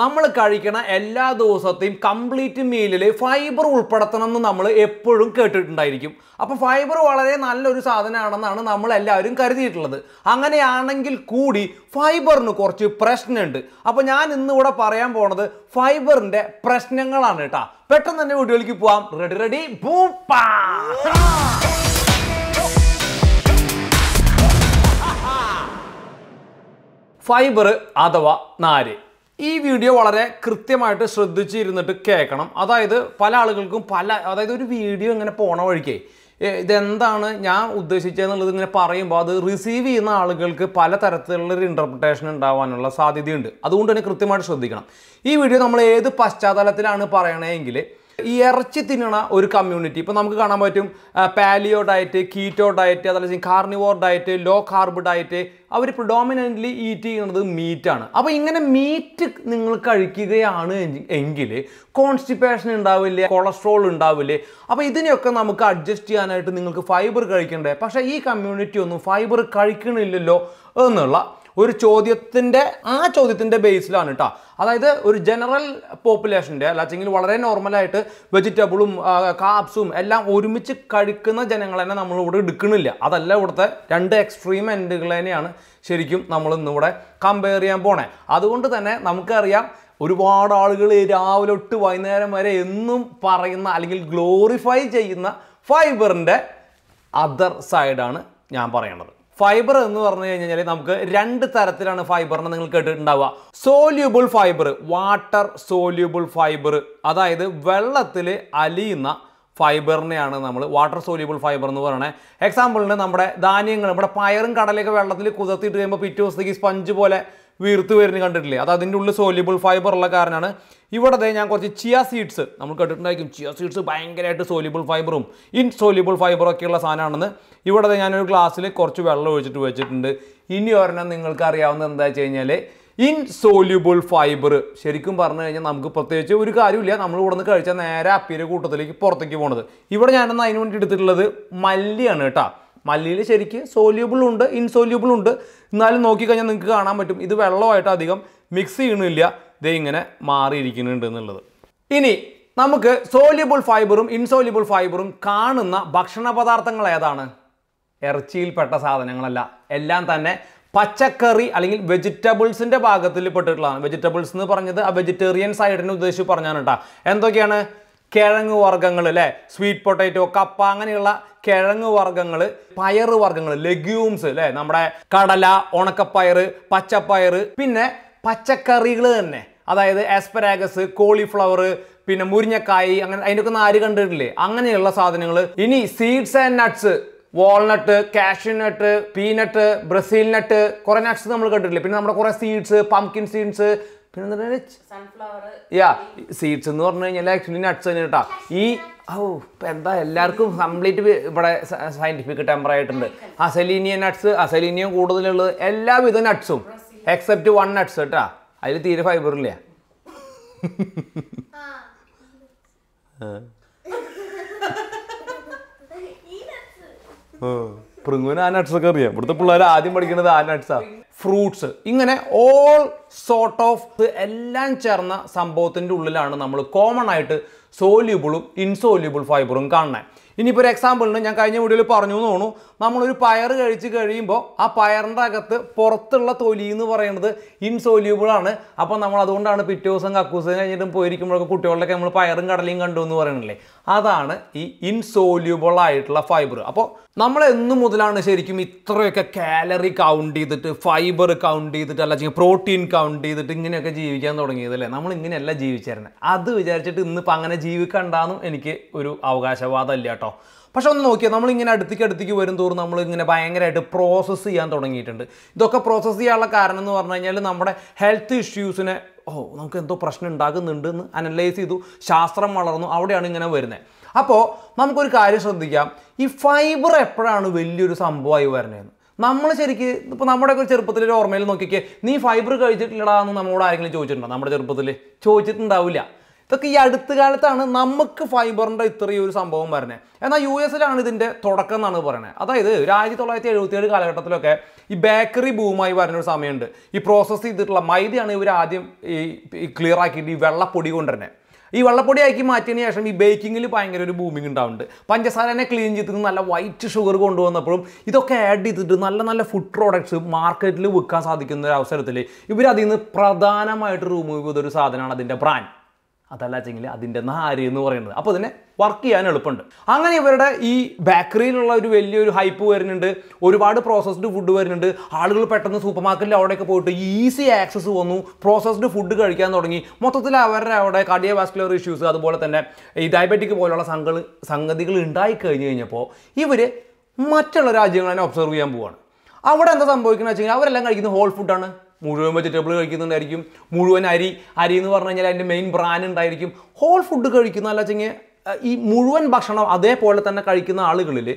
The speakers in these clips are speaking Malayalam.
നമ്മൾ കഴിക്കണ എല്ലാ ദിവസത്തെയും കംപ്ലീറ്റ് മീലിൽ ഫൈബർ ഉൾപ്പെടുത്തണം എന്ന് നമ്മൾ എപ്പോഴും കേട്ടിട്ടുണ്ടായിരിക്കും. അപ്പോൾ ഫൈബർ വളരെ നല്ലൊരു സാധനമാണെന്നാണ് നമ്മൾ എല്ലാവരും കരുതിയിട്ടുള്ളത്. അങ്ങനെയാണെങ്കിൽ കൂടി ഫൈബറിന് കുറച്ച് പ്രശ്നമുണ്ട്. അപ്പോൾ ഞാൻ ഇന്നിവിടെ പറയാൻ പോണത് ഫൈബറിന്റെ പ്രശ്നങ്ങളാണ് കേട്ടാ. പെട്ടെന്ന് തന്നെ വീഡിയോയിലേക്ക് പോവാം. റെഡി റെഡി ഫൈബർ അഥവാ നാര്. ഈ വീഡിയോ വളരെ കൃത്യമായിട്ട് ശ്രദ്ധിച്ചിരുന്നിട്ട് കേൾക്കണം. അതായത് പല ആളുകൾക്കും പല അതായത് ഒരു വീഡിയോ ഇങ്ങനെ പോണ വഴിക്കേ ഇതെന്താണ് ഞാൻ ഉദ്ദേശിച്ചതെന്നുള്ളത് ഇങ്ങനെ പറയുമ്പോൾ അത് റിസീവ് ചെയ്യുന്ന ആളുകൾക്ക് പല തരത്തിലുള്ള ഒരു ഇന്റർപ്രിട്ടേഷൻ ഉണ്ടാവാനുള്ള സാധ്യതയുണ്ട്. അതുകൊണ്ട് തന്നെ കൃത്യമായിട്ട് ശ്രദ്ധിക്കണം. ഈ വീഡിയോ നമ്മൾ ഏത് പശ്ചാത്തലത്തിലാണ് പറയണതെങ്കിൽ ഈ ഇറച്ചി തിന്നണ ഒരു കമ്മ്യൂണിറ്റി ഇപ്പോൾ നമുക്ക് കാണാൻ പറ്റും പാലിയോ ഡയറ്റ് കീറ്റോ ഡയറ്റ് അതല്ലെങ്കിൽ carnivore diet low carb diet അവർ പ്രിഡോമിനന്റ്ലി ഈറ്റ് ചെയ്യുന്നത് മീറ്റാണ് അപ്പോൾ ഇങ്ങനെ മീറ്റ് നിങ്ങൾ കഴിക്കുകയാണ് എങ്കിൽ കോൺസ്റ്റിപ്പേഷൻ ഉണ്ടാവില്ലേ കൊളസ്ട്രോൾ ഉണ്ടാവില്ലേ. അപ്പോൾ ഇതിനെയൊക്കെ നമുക്ക് അഡ്ജസ്റ്റ് ചെയ്യാനായിട്ട് നിങ്ങൾക്ക് ഫൈബർ കഴിക്കണ്ടേ? പക്ഷേ ഈ കമ്മ്യൂണിറ്റി ഒന്നും ഫൈബർ കഴിക്കണില്ലല്ലോ എന്നുള്ള ഒരു ചോദ്യത്തിന്റെ ആ ചോദ്യത്തിന്റെ ബേസിലാണ് കേട്ടോ അതായത് ഒരു ജനറൽ പോപ്പുലേഷന്റെ അല്ലെങ്കിൽ വളരെ നോർമലായിട്ട് വെജിറ്റബിളും കാപ്സും എല്ലാം ഒരുമിച്ച് കഴിക്കുന്ന ജനങ്ങളെ തന്നെ നമ്മളിവിടെ എടുക്കണില്ല അതല്ല ഇവിടുത്തെ രണ്ട് എക്സ്ട്രീം എൻഡുകൾ തന്നെയാണ് ശരിക്കും നമ്മൾ ഇന്നിവിടെ കമ്പയർ ചെയ്യാൻ പോണേ. അതുകൊണ്ട് തന്നെ നമുക്കറിയാം ഒരുപാട് ആളുകൾ രാവിലെ തൊട്ട് വൈകുന്നേരം വരെ എന്നും പറയുന്ന അല്ലെങ്കിൽ ഗ്ലോറിഫൈ ചെയ്യുന്ന ഫൈബറിന്റെ അതർ സൈഡാണ് ഞാൻ പറയണത്. ഫൈബർ എന്ന് പറഞ്ഞു കഴിഞ്ഞാൽ നമുക്ക് രണ്ട് തരത്തിലാണ് ഫൈബറിനെ നിങ്ങൾ കേട്ടിട്ടുണ്ടാവുക. Soluble fibre water soluble fibre അതായത് വെള്ളത്തിൽ അലിയുന്ന ഫൈബറിനെയാണ് നമ്മൾ വാട്ടർ സോല്യൂബിൾ ഫൈബർ എന്ന് പറയുന്നത് എക്സാമ്പിളിന് നമ്മുടെ ധാന്യങ്ങൾ നമ്മുടെ പയറും കടലൊക്കെ വെള്ളത്തിൽ കുതിർത്തിയിട്ട് കഴിയുമ്പോൾ പിറ്റേ ദിവസത്തേക്ക് സ്പഞ്ച് പോലെ വീർത്ത് വരുന്നത് കണ്ടിട്ടില്ലേ? അത് അതിന്റെ ഉള്ളിൽ സോല്യബിൾ ഫൈബർ ഉള്ള കാരണമാണ് ഇവിടെ അതെ ഞാൻ കുറച്ച് ചിയ സീഡ്സ് നമ്മൾ കേട്ടിട്ടുണ്ടായിരിക്കും. ചിയ സീഡ്സ് ഭയങ്കരമായിട്ട് സോല്യബിൾ ഫൈബറും ഇൻ സോല്യൂബിൾ ഫൈബറും ഒക്കെയുള്ള സാധനമാണെന്ന്. ഇവിടെ അതെ ഞാനൊരു ഗ്ലാസ്സിൽ കുറച്ച് വെള്ളം ഒഴിച്ചിട്ട് വെച്ചിട്ടുണ്ട്. ഇനി ഒരെണ്ണം നിങ്ങൾക്ക് അറിയാവുന്ന എന്താ വെച്ച് കഴിഞ്ഞാൽ ഇൻസോല്യൂബിൾ ഫൈബർ ശരിക്കും പറഞ്ഞു കഴിഞ്ഞാൽ നമുക്ക് പ്രത്യേകിച്ച് ഒരു കാര്യമില്ല നമ്മൾ ഇവിടെ നിന്ന് കഴിച്ചാൽ നേരെ അപ്പീരെ കൂട്ടത്തിലേക്ക് പുറത്തേക്ക് പോണത്. ഇവിടെ ഞാനൊന്ന് അതിന് വേണ്ടി എടുത്തിട്ടുള്ളത് മല്ലിയാണ് കേട്ടോ. മല്ലിയിൽ ശരിക്ക് സോല്യൂബിൾ ഉണ്ട് ഇൻസോല്യൂബിൾ ഉണ്ട്. എന്നാലും നോക്കിക്കഴിഞ്ഞാൽ നിങ്ങൾക്ക് കാണാൻ പറ്റും. ഇത് വെള്ളമായിട്ട് അധികം മിക്സ് ചെയ്യണില്ല ഇത് ഇങ്ങനെ മാറിയിരിക്കുന്നുണ്ട് എന്നുള്ളത്. ഇനി നമുക്ക് സോല്യൂബിൾ ഫൈബറും ഇൻസോല്യൂബിൾ ഫൈബറും കാണുന്ന ഭക്ഷണ പദാർത്ഥങ്ങൾ ഏതാണ്? ഇറച്ചിയിൽപ്പെട്ട സാധനങ്ങളല്ല. എല്ലാം തന്നെ പച്ചക്കറി അല്ലെങ്കിൽ വെജിറ്റബിൾസിന്റെ ഭാഗത്തിൽ പെട്ടിട്ടുള്ളതാണ്. വെജിറ്റബിൾസ് എന്ന് പറഞ്ഞത് ആ വെജിറ്റേറിയൻ സൈഡിനെ ഉദ്ദേശിച്ച് പറഞ്ഞാണ് കേട്ടോ. എന്തൊക്കെയാണ്? കിഴങ്ങ് വർഗങ്ങൾ അല്ലേ? സ്വീറ്റ് പൊട്ടാറ്റോ കപ്പ അങ്ങനെയുള്ള കിഴങ്ങ് വർഗങ്ങൾ പയർ വർഗങ്ങൾ ലെഗ്യൂംസ് അല്ലേ? നമ്മുടെ കടല ഉണക്കപ്പയർ പച്ചപ്പയർ പിന്നെ പച്ചക്കറികൾ തന്നെ. അതായത് ആസ്പരാഗസ് കോളിഫ്ലവർ പിന്നെ മുരിങ്ങക്കായ് അങ്ങനെ അതിന്റെയൊക്കെ നാര് കണ്ടിട്ടില്ലേ? അങ്ങനെയുള്ള സാധനങ്ങൾ ഇനി seeds and nuts walnut cashew peanut Brazil nut കുറെ നട്ട്സ് നമ്മൾ കണ്ടിട്ടില്ലേ? പിന്നെ നമ്മുടെ കുറെ സീഡ്സ് പംകിൻ സീഡ്സ് പിന്നെ യാ സീഡ്സ് എന്ന് പറഞ്ഞു കഴിഞ്ഞാൽ ആക്ച്വലി നട്ട്സ് തന്നെ കേട്ടോ ഈ ഓ ഇപ്പൊ എന്താ എല്ലാവർക്കും കംപ്ലീറ്റ് ഇവിടെ സയന്റിഫിക് ടെമ്പർ ആയിട്ടുണ്ട്. അസലീനിയ നട്ട്സ് അസലീനിയം കൂടുതലുള്ളത് എല്ലാവിധ നട്ട്സും എക്സെപ്റ്റ് വൺ നട്ട്സ് കേട്ടാ അതിൽ തീരെ ഫൈബർ ഇല്ല. പ്രിങ്ങുവിന് ആ. നട്ട്സ് ഒക്കെ അറിയാം. ഇവിടുത്തെ പിള്ളേർ ആദ്യം പഠിക്കുന്നത് ആ നട്ട്സാ ഫ്രൂട്ട്സ്. ഇങ്ങനെ ഓൾ സോർട്ട് ഓഫ് എല്ലാം ചേർന്ന സംഭവത്തിന്റെ ഉള്ളിലാണ് നമ്മൾ കോമൺ ആയിട്ട് സോല്യൂബിളും ഇൻസോല്യൂബിൾ ഫൈബറും കാണുന്നത് ഇനിയിപ്പോൾ ഒരു എക്സാമ്പിളിന് ഞാൻ കഴിഞ്ഞ വീഡിയോയിൽ പറഞ്ഞു എന്ന് തോന്നുന്നു. നമ്മളൊരു പയർ കഴിച്ച് കഴിയുമ്പോൾ ആ പയറിന്റെ അകത്ത് പുറത്തുള്ള തൊലി എന്ന് പറയുന്നത് ഇൻസോല്യൂബിൾ ആണ്. അപ്പോൾ നമ്മൾ അതുകൊണ്ടാണ് പിറ്റേ ദിവസം കക്കൂസ് കഴിഞ്ഞിട്ടും പോയിരിക്കുമ്പോഴൊക്കെ കുട്ടികളുടെയൊക്കെ നമ്മൾ പയറും കടലയും കണ്ടു എന്ന് പറയണില്ലേ? അതാണ് ഈ ഇൻസോല്യൂബിൾ ആയിട്ടുള്ള ഫൈബർ അപ്പോൾ നമ്മൾ എന്നു മുതലാണ് ശരിക്കും ഇത്രയൊക്കെ കാലറി കൗണ്ട് ചെയ്തിട്ട് ഫൈബർ കൗണ്ട് ചെയ്തിട്ട് അല്ല പ്രോട്ടീൻ കൗണ്ട് ചെയ്തിട്ട് ഇങ്ങനെയൊക്കെ ജീവിക്കാൻ തുടങ്ങിയത് അല്ലേ? നമ്മൾ ഇങ്ങനെയല്ല ജീവിച്ചിരുന്നത് അത് വിചാരിച്ചിട്ട് ഇന്നിപ്പോൾ അങ്ങനെ ജീവിക്കണ്ടെന്നും എനിക്ക് ഒരു അവകാശവാദമല്ല കേട്ടോ. പക്ഷെ ഒന്ന് നോക്കിയാൽ നമ്മളിങ്ങനെ അടുത്തേക്ക് അടുത്തേക്ക് വരും തോറും നമ്മൾ ഇങ്ങനെ ഭയങ്കരമായിട്ട് പ്രോസസ്സ് ചെയ്യാൻ തുടങ്ങിയിട്ടുണ്ട്. ഇതൊക്കെ പ്രോസസ്സ് ചെയ്യാനുള്ള കാരണം എന്ന് പറഞ്ഞു കഴിഞ്ഞാൽ നമ്മുടെ ഹെൽത്ത് ഇഷ്യൂസിനെ ഓ നമുക്ക് എന്തോ പ്രശ്നം ഉണ്ടാകുന്നുണ്ട് എന്ന് അനലൈസ് ചെയ്തു ശാസ്ത്രം വളർന്നു അവിടെയാണ് ഇങ്ങനെ വരുന്നത് അപ്പോൾ നമുക്കൊരു കാര്യം ശ്രദ്ധിക്കാം. ഈ ഫൈബർ എപ്പോഴാണ് വലിയൊരു സംഭവമായി വരുന്നതെന്ന്? നമ്മൾ ശരിക്ക് ഇപ്പോൾ നമ്മുടെ ഒക്കെ ചെറുപ്പത്തിൽ ഒരു ഓർമ്മയിൽ നോക്കിക്കേ നീ ഫൈബർ കഴിച്ചിട്ടില്ലടാ എന്ന് നമ്മളോട് ആരെങ്കിലും ചോദിച്ചിട്ടുണ്ടോ? നമ്മുടെ ചെറുപ്പത്തിൽ ചോദിച്ചിട്ടുണ്ടാവില്ല. ഇതൊക്കെ ഈ അടുത്ത കാലത്താണ് നമുക്ക് ഫൈബറിന്റെ ഇത്രയും ഒരു സംഭവം വരുന്നത് എന്നാൽ യു എസിലാണ് ഇതിന്റെ തുടക്കം എന്നാണ് പറയുന്നത് അതായത് ഒരു ആയിരത്തി തൊള്ളായിരത്തി എഴുപത്തിയേഴ് കാലഘട്ടത്തിലൊക്കെ ഈ ബേക്കറി ബൂമായി വരുന്ന ഒരു സമയമുണ്ട്. ഈ പ്രോസസ്സ് ചെയ്തിട്ടുള്ള മൈദയാണ് ഇവർ ആദ്യം ഈ ക്ലിയർ ആക്കിയിട്ട് ഈ വെള്ളപ്പൊടി കൊണ്ടുവരുന്നത് ഈ വെള്ളപ്പൊടി ആക്കി മാറ്റിയതിന് ശേഷം ഈ ബേക്കിങ്ങിൽ ഭയങ്കര ഒരു ബൂമിംഗ് ഉണ്ടാവുന്നുണ്ട്. പഞ്ചസാരനെ ക്ലീൻ ചെയ്തിട്ട് നല്ല വൈറ്റ് ഷുഗർ കൊണ്ടുവന്നപ്പോഴും ഇതൊക്കെ ആഡ് ചെയ്തിട്ട് നല്ല നല്ല ഫുഡ് പ്രോഡക്ട്സ് മാർക്കറ്റിൽ വിൽക്കാൻ സാധിക്കുന്ന ഒരു അവസരത്തിൽ ഇവരതിൽ നിന്ന് പ്രധാനമായിട്ട് റിമൂവ് ചെയ്തൊരു സാധനമാണ് അതിന്റെ ബ്രാൻഡ് അതല്ല വെച്ചെങ്കിൽ അതിന്റെ നാര് എന്ന് പറയുന്നത്. അപ്പോൾ ഇതിനെ വർക്ക് ചെയ്യാൻ എളുപ്പമുണ്ട്. അങ്ങനെ ഇവരുടെ ഈ ബേക്കറിയിലുള്ള ഒരു വലിയൊരു ഹൈപ്പ് വരുന്നുണ്ട്. ഒരുപാട് പ്രോസസ്ഡ് ഫുഡ് വരുന്നുണ്ട്. ആളുകൾ പെട്ടെന്ന് സൂപ്പർ മാർക്കറ്റിൽ അവിടെയൊക്കെ പോയിട്ട് ഈസി ആക്സസ് വന്നു. പ്രോസസ്ഡ് ഫുഡ് കഴിക്കാൻ തുടങ്ങി. മൊത്തത്തിൽ അവരുടെ അവിടെ കാർഡിയോവാസ്കുലർ ഇഷ്യൂസ് അതുപോലെ തന്നെ ഈ ഡയബറ്റിക് പോലുള്ള സംഘ സംഗതികൾ ഉണ്ടായി കഴിഞ്ഞ് കഴിഞ്ഞപ്പോൾ ഇവർ മറ്റുള്ള രാജ്യങ്ങളെ ഒബ്സർവ് ചെയ്യാൻ പോവാണ്. അവിടെ എന്താ സംഭവിക്കുന്നത് വെച്ച് കഴിഞ്ഞാൽ അവരെല്ലാം കഴിക്കുന്നത് ഹോൾ ഫുഡാണ് മുഴുവൻ വെജിറ്റബിൾ കഴിക്കുന്നുണ്ടായിരിക്കും. മുഴുവൻ അരി അരി എന്ന് പറഞ്ഞു കഴിഞ്ഞാൽ അതിന്റെ മെയിൻ ബ്രാൻഡ് ഉണ്ടായിരിക്കും. ഹോൾ ഫുഡ് കഴിക്കുന്ന അല്ല വെച്ചെങ്കിൽ ഈ മുഴുവൻ ഭക്ഷണം അതേപോലെ തന്നെ കഴിക്കുന്ന ആളുകളിൽ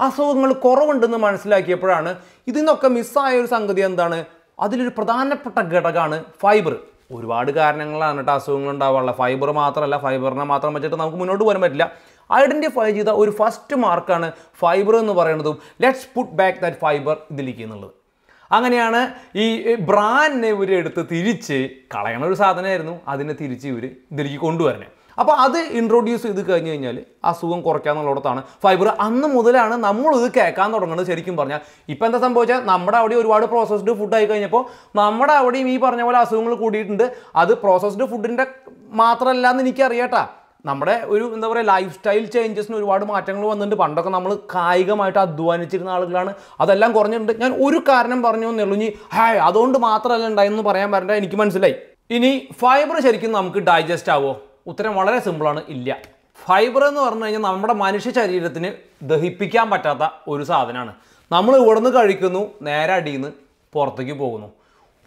അസുഖങ്ങൾ കുറവുണ്ടെന്ന് മനസ്സിലാക്കിയപ്പോഴാണ് ഇതിൽ നിന്നൊക്കെ മിസ്സായ ഒരു സംഗതി എന്താണ്? അതിലൊരു പ്രധാനപ്പെട്ട ഘടകമാണ് ഫൈബർ ഒരുപാട് കാരണങ്ങളാണ് കേട്ടോ അസുഖങ്ങൾ ഉണ്ടാവാനുള്ള. ഫൈബർ മാത്രമല്ല ഫൈബറിനെ മാത്രം വെച്ചിട്ട് നമുക്ക് മുന്നോട്ട് പോകാൻ പറ്റില്ല. ഐഡന്റിഫൈ ചെയ്ത ഒരു ഫസ്റ്റ് മാർക്കാണ് ഫൈബർ എന്ന് പറയുന്നതും. Let's put back that fibre ഇതിലേക്ക് എന്നുള്ളത്. അങ്ങനെയാണ് ഈ ബ്രാൻഡിനെ ഇവർ എടുത്ത് തിരിച്ച് കളയണ ഒരു സാധനമായിരുന്നു. അതിനെ തിരിച്ച് ഇവർ ഇതിലേക്ക് കൊണ്ടുവരണേ. അപ്പോൾ അത് ഇൻട്രൊഡ്യൂസ് ചെയ്ത് കഴിഞ്ഞ് കഴിഞ്ഞാൽ അസുഖം കുറയ്ക്കാന്നുള്ളിടത്താണ് ഫൈബർ അന്ന് മുതലാണ് നമ്മൾ ഇത് കേൾക്കാൻ തുടങ്ങുന്നത് ശരിക്കും പറഞ്ഞാൽ. ഇപ്പം എന്താ സംഭവിച്ചാൽ നമ്മുടെ അവിടെ ഒരുപാട് പ്രോസസ്ഡ് ഫുഡ് ആയി കഴിഞ്ഞപ്പോൾ നമ്മുടെ അവിടെയും ഈ പറഞ്ഞ പോലെ അസുഖങ്ങൾ കൂടിയിട്ടുണ്ട്. അത് പ്രോസസ്ഡ് ഫുഡിന്റെ മാത്രമല്ല എന്ന് എനിക്കറിയാട്ടാ. നമ്മുടെ ഒരു എന്താ പറയുക ലൈഫ് സ്റ്റൈൽ ചേഞ്ചസിന് ഒരുപാട് മാറ്റങ്ങൾ വന്നിട്ടുണ്ട്. പണ്ടൊക്കെ നമ്മൾ കായികമായിട്ട് അധ്വാനിച്ചിരുന്ന ആളുകളാണ്. അതെല്ലാം കുറഞ്ഞിട്ടുണ്ട്. ഞാൻ ഒരു കാരണം പറഞ്ഞു എന്നുള്ളൂ. ഇനി ഹായ് അതുകൊണ്ട് മാത്രമല്ല ഉണ്ടായെന്ന് പറയാൻ പറ്റണ്ട എനിക്ക് മനസ്സിലായി. ഇനി ഫൈബർ ശരിക്കും നമുക്ക് ഡൈജസ്റ്റ് ആവോ? ഉത്തരം വളരെ സിമ്പിളാണ് ഇല്ല. ഫൈബർ എന്ന് പറഞ്ഞു കഴിഞ്ഞാൽ നമ്മുടെ മനുഷ്യ ശരീരത്തിന് ദഹിപ്പിക്കാൻ പറ്റാത്ത ഒരു സാധനമാണ്. നമ്മൾ ഇവിടുന്ന് കഴിക്കുന്നു നേരെ അടിയിൽ നിന്ന് പുറത്തേക്ക് പോകുന്നു.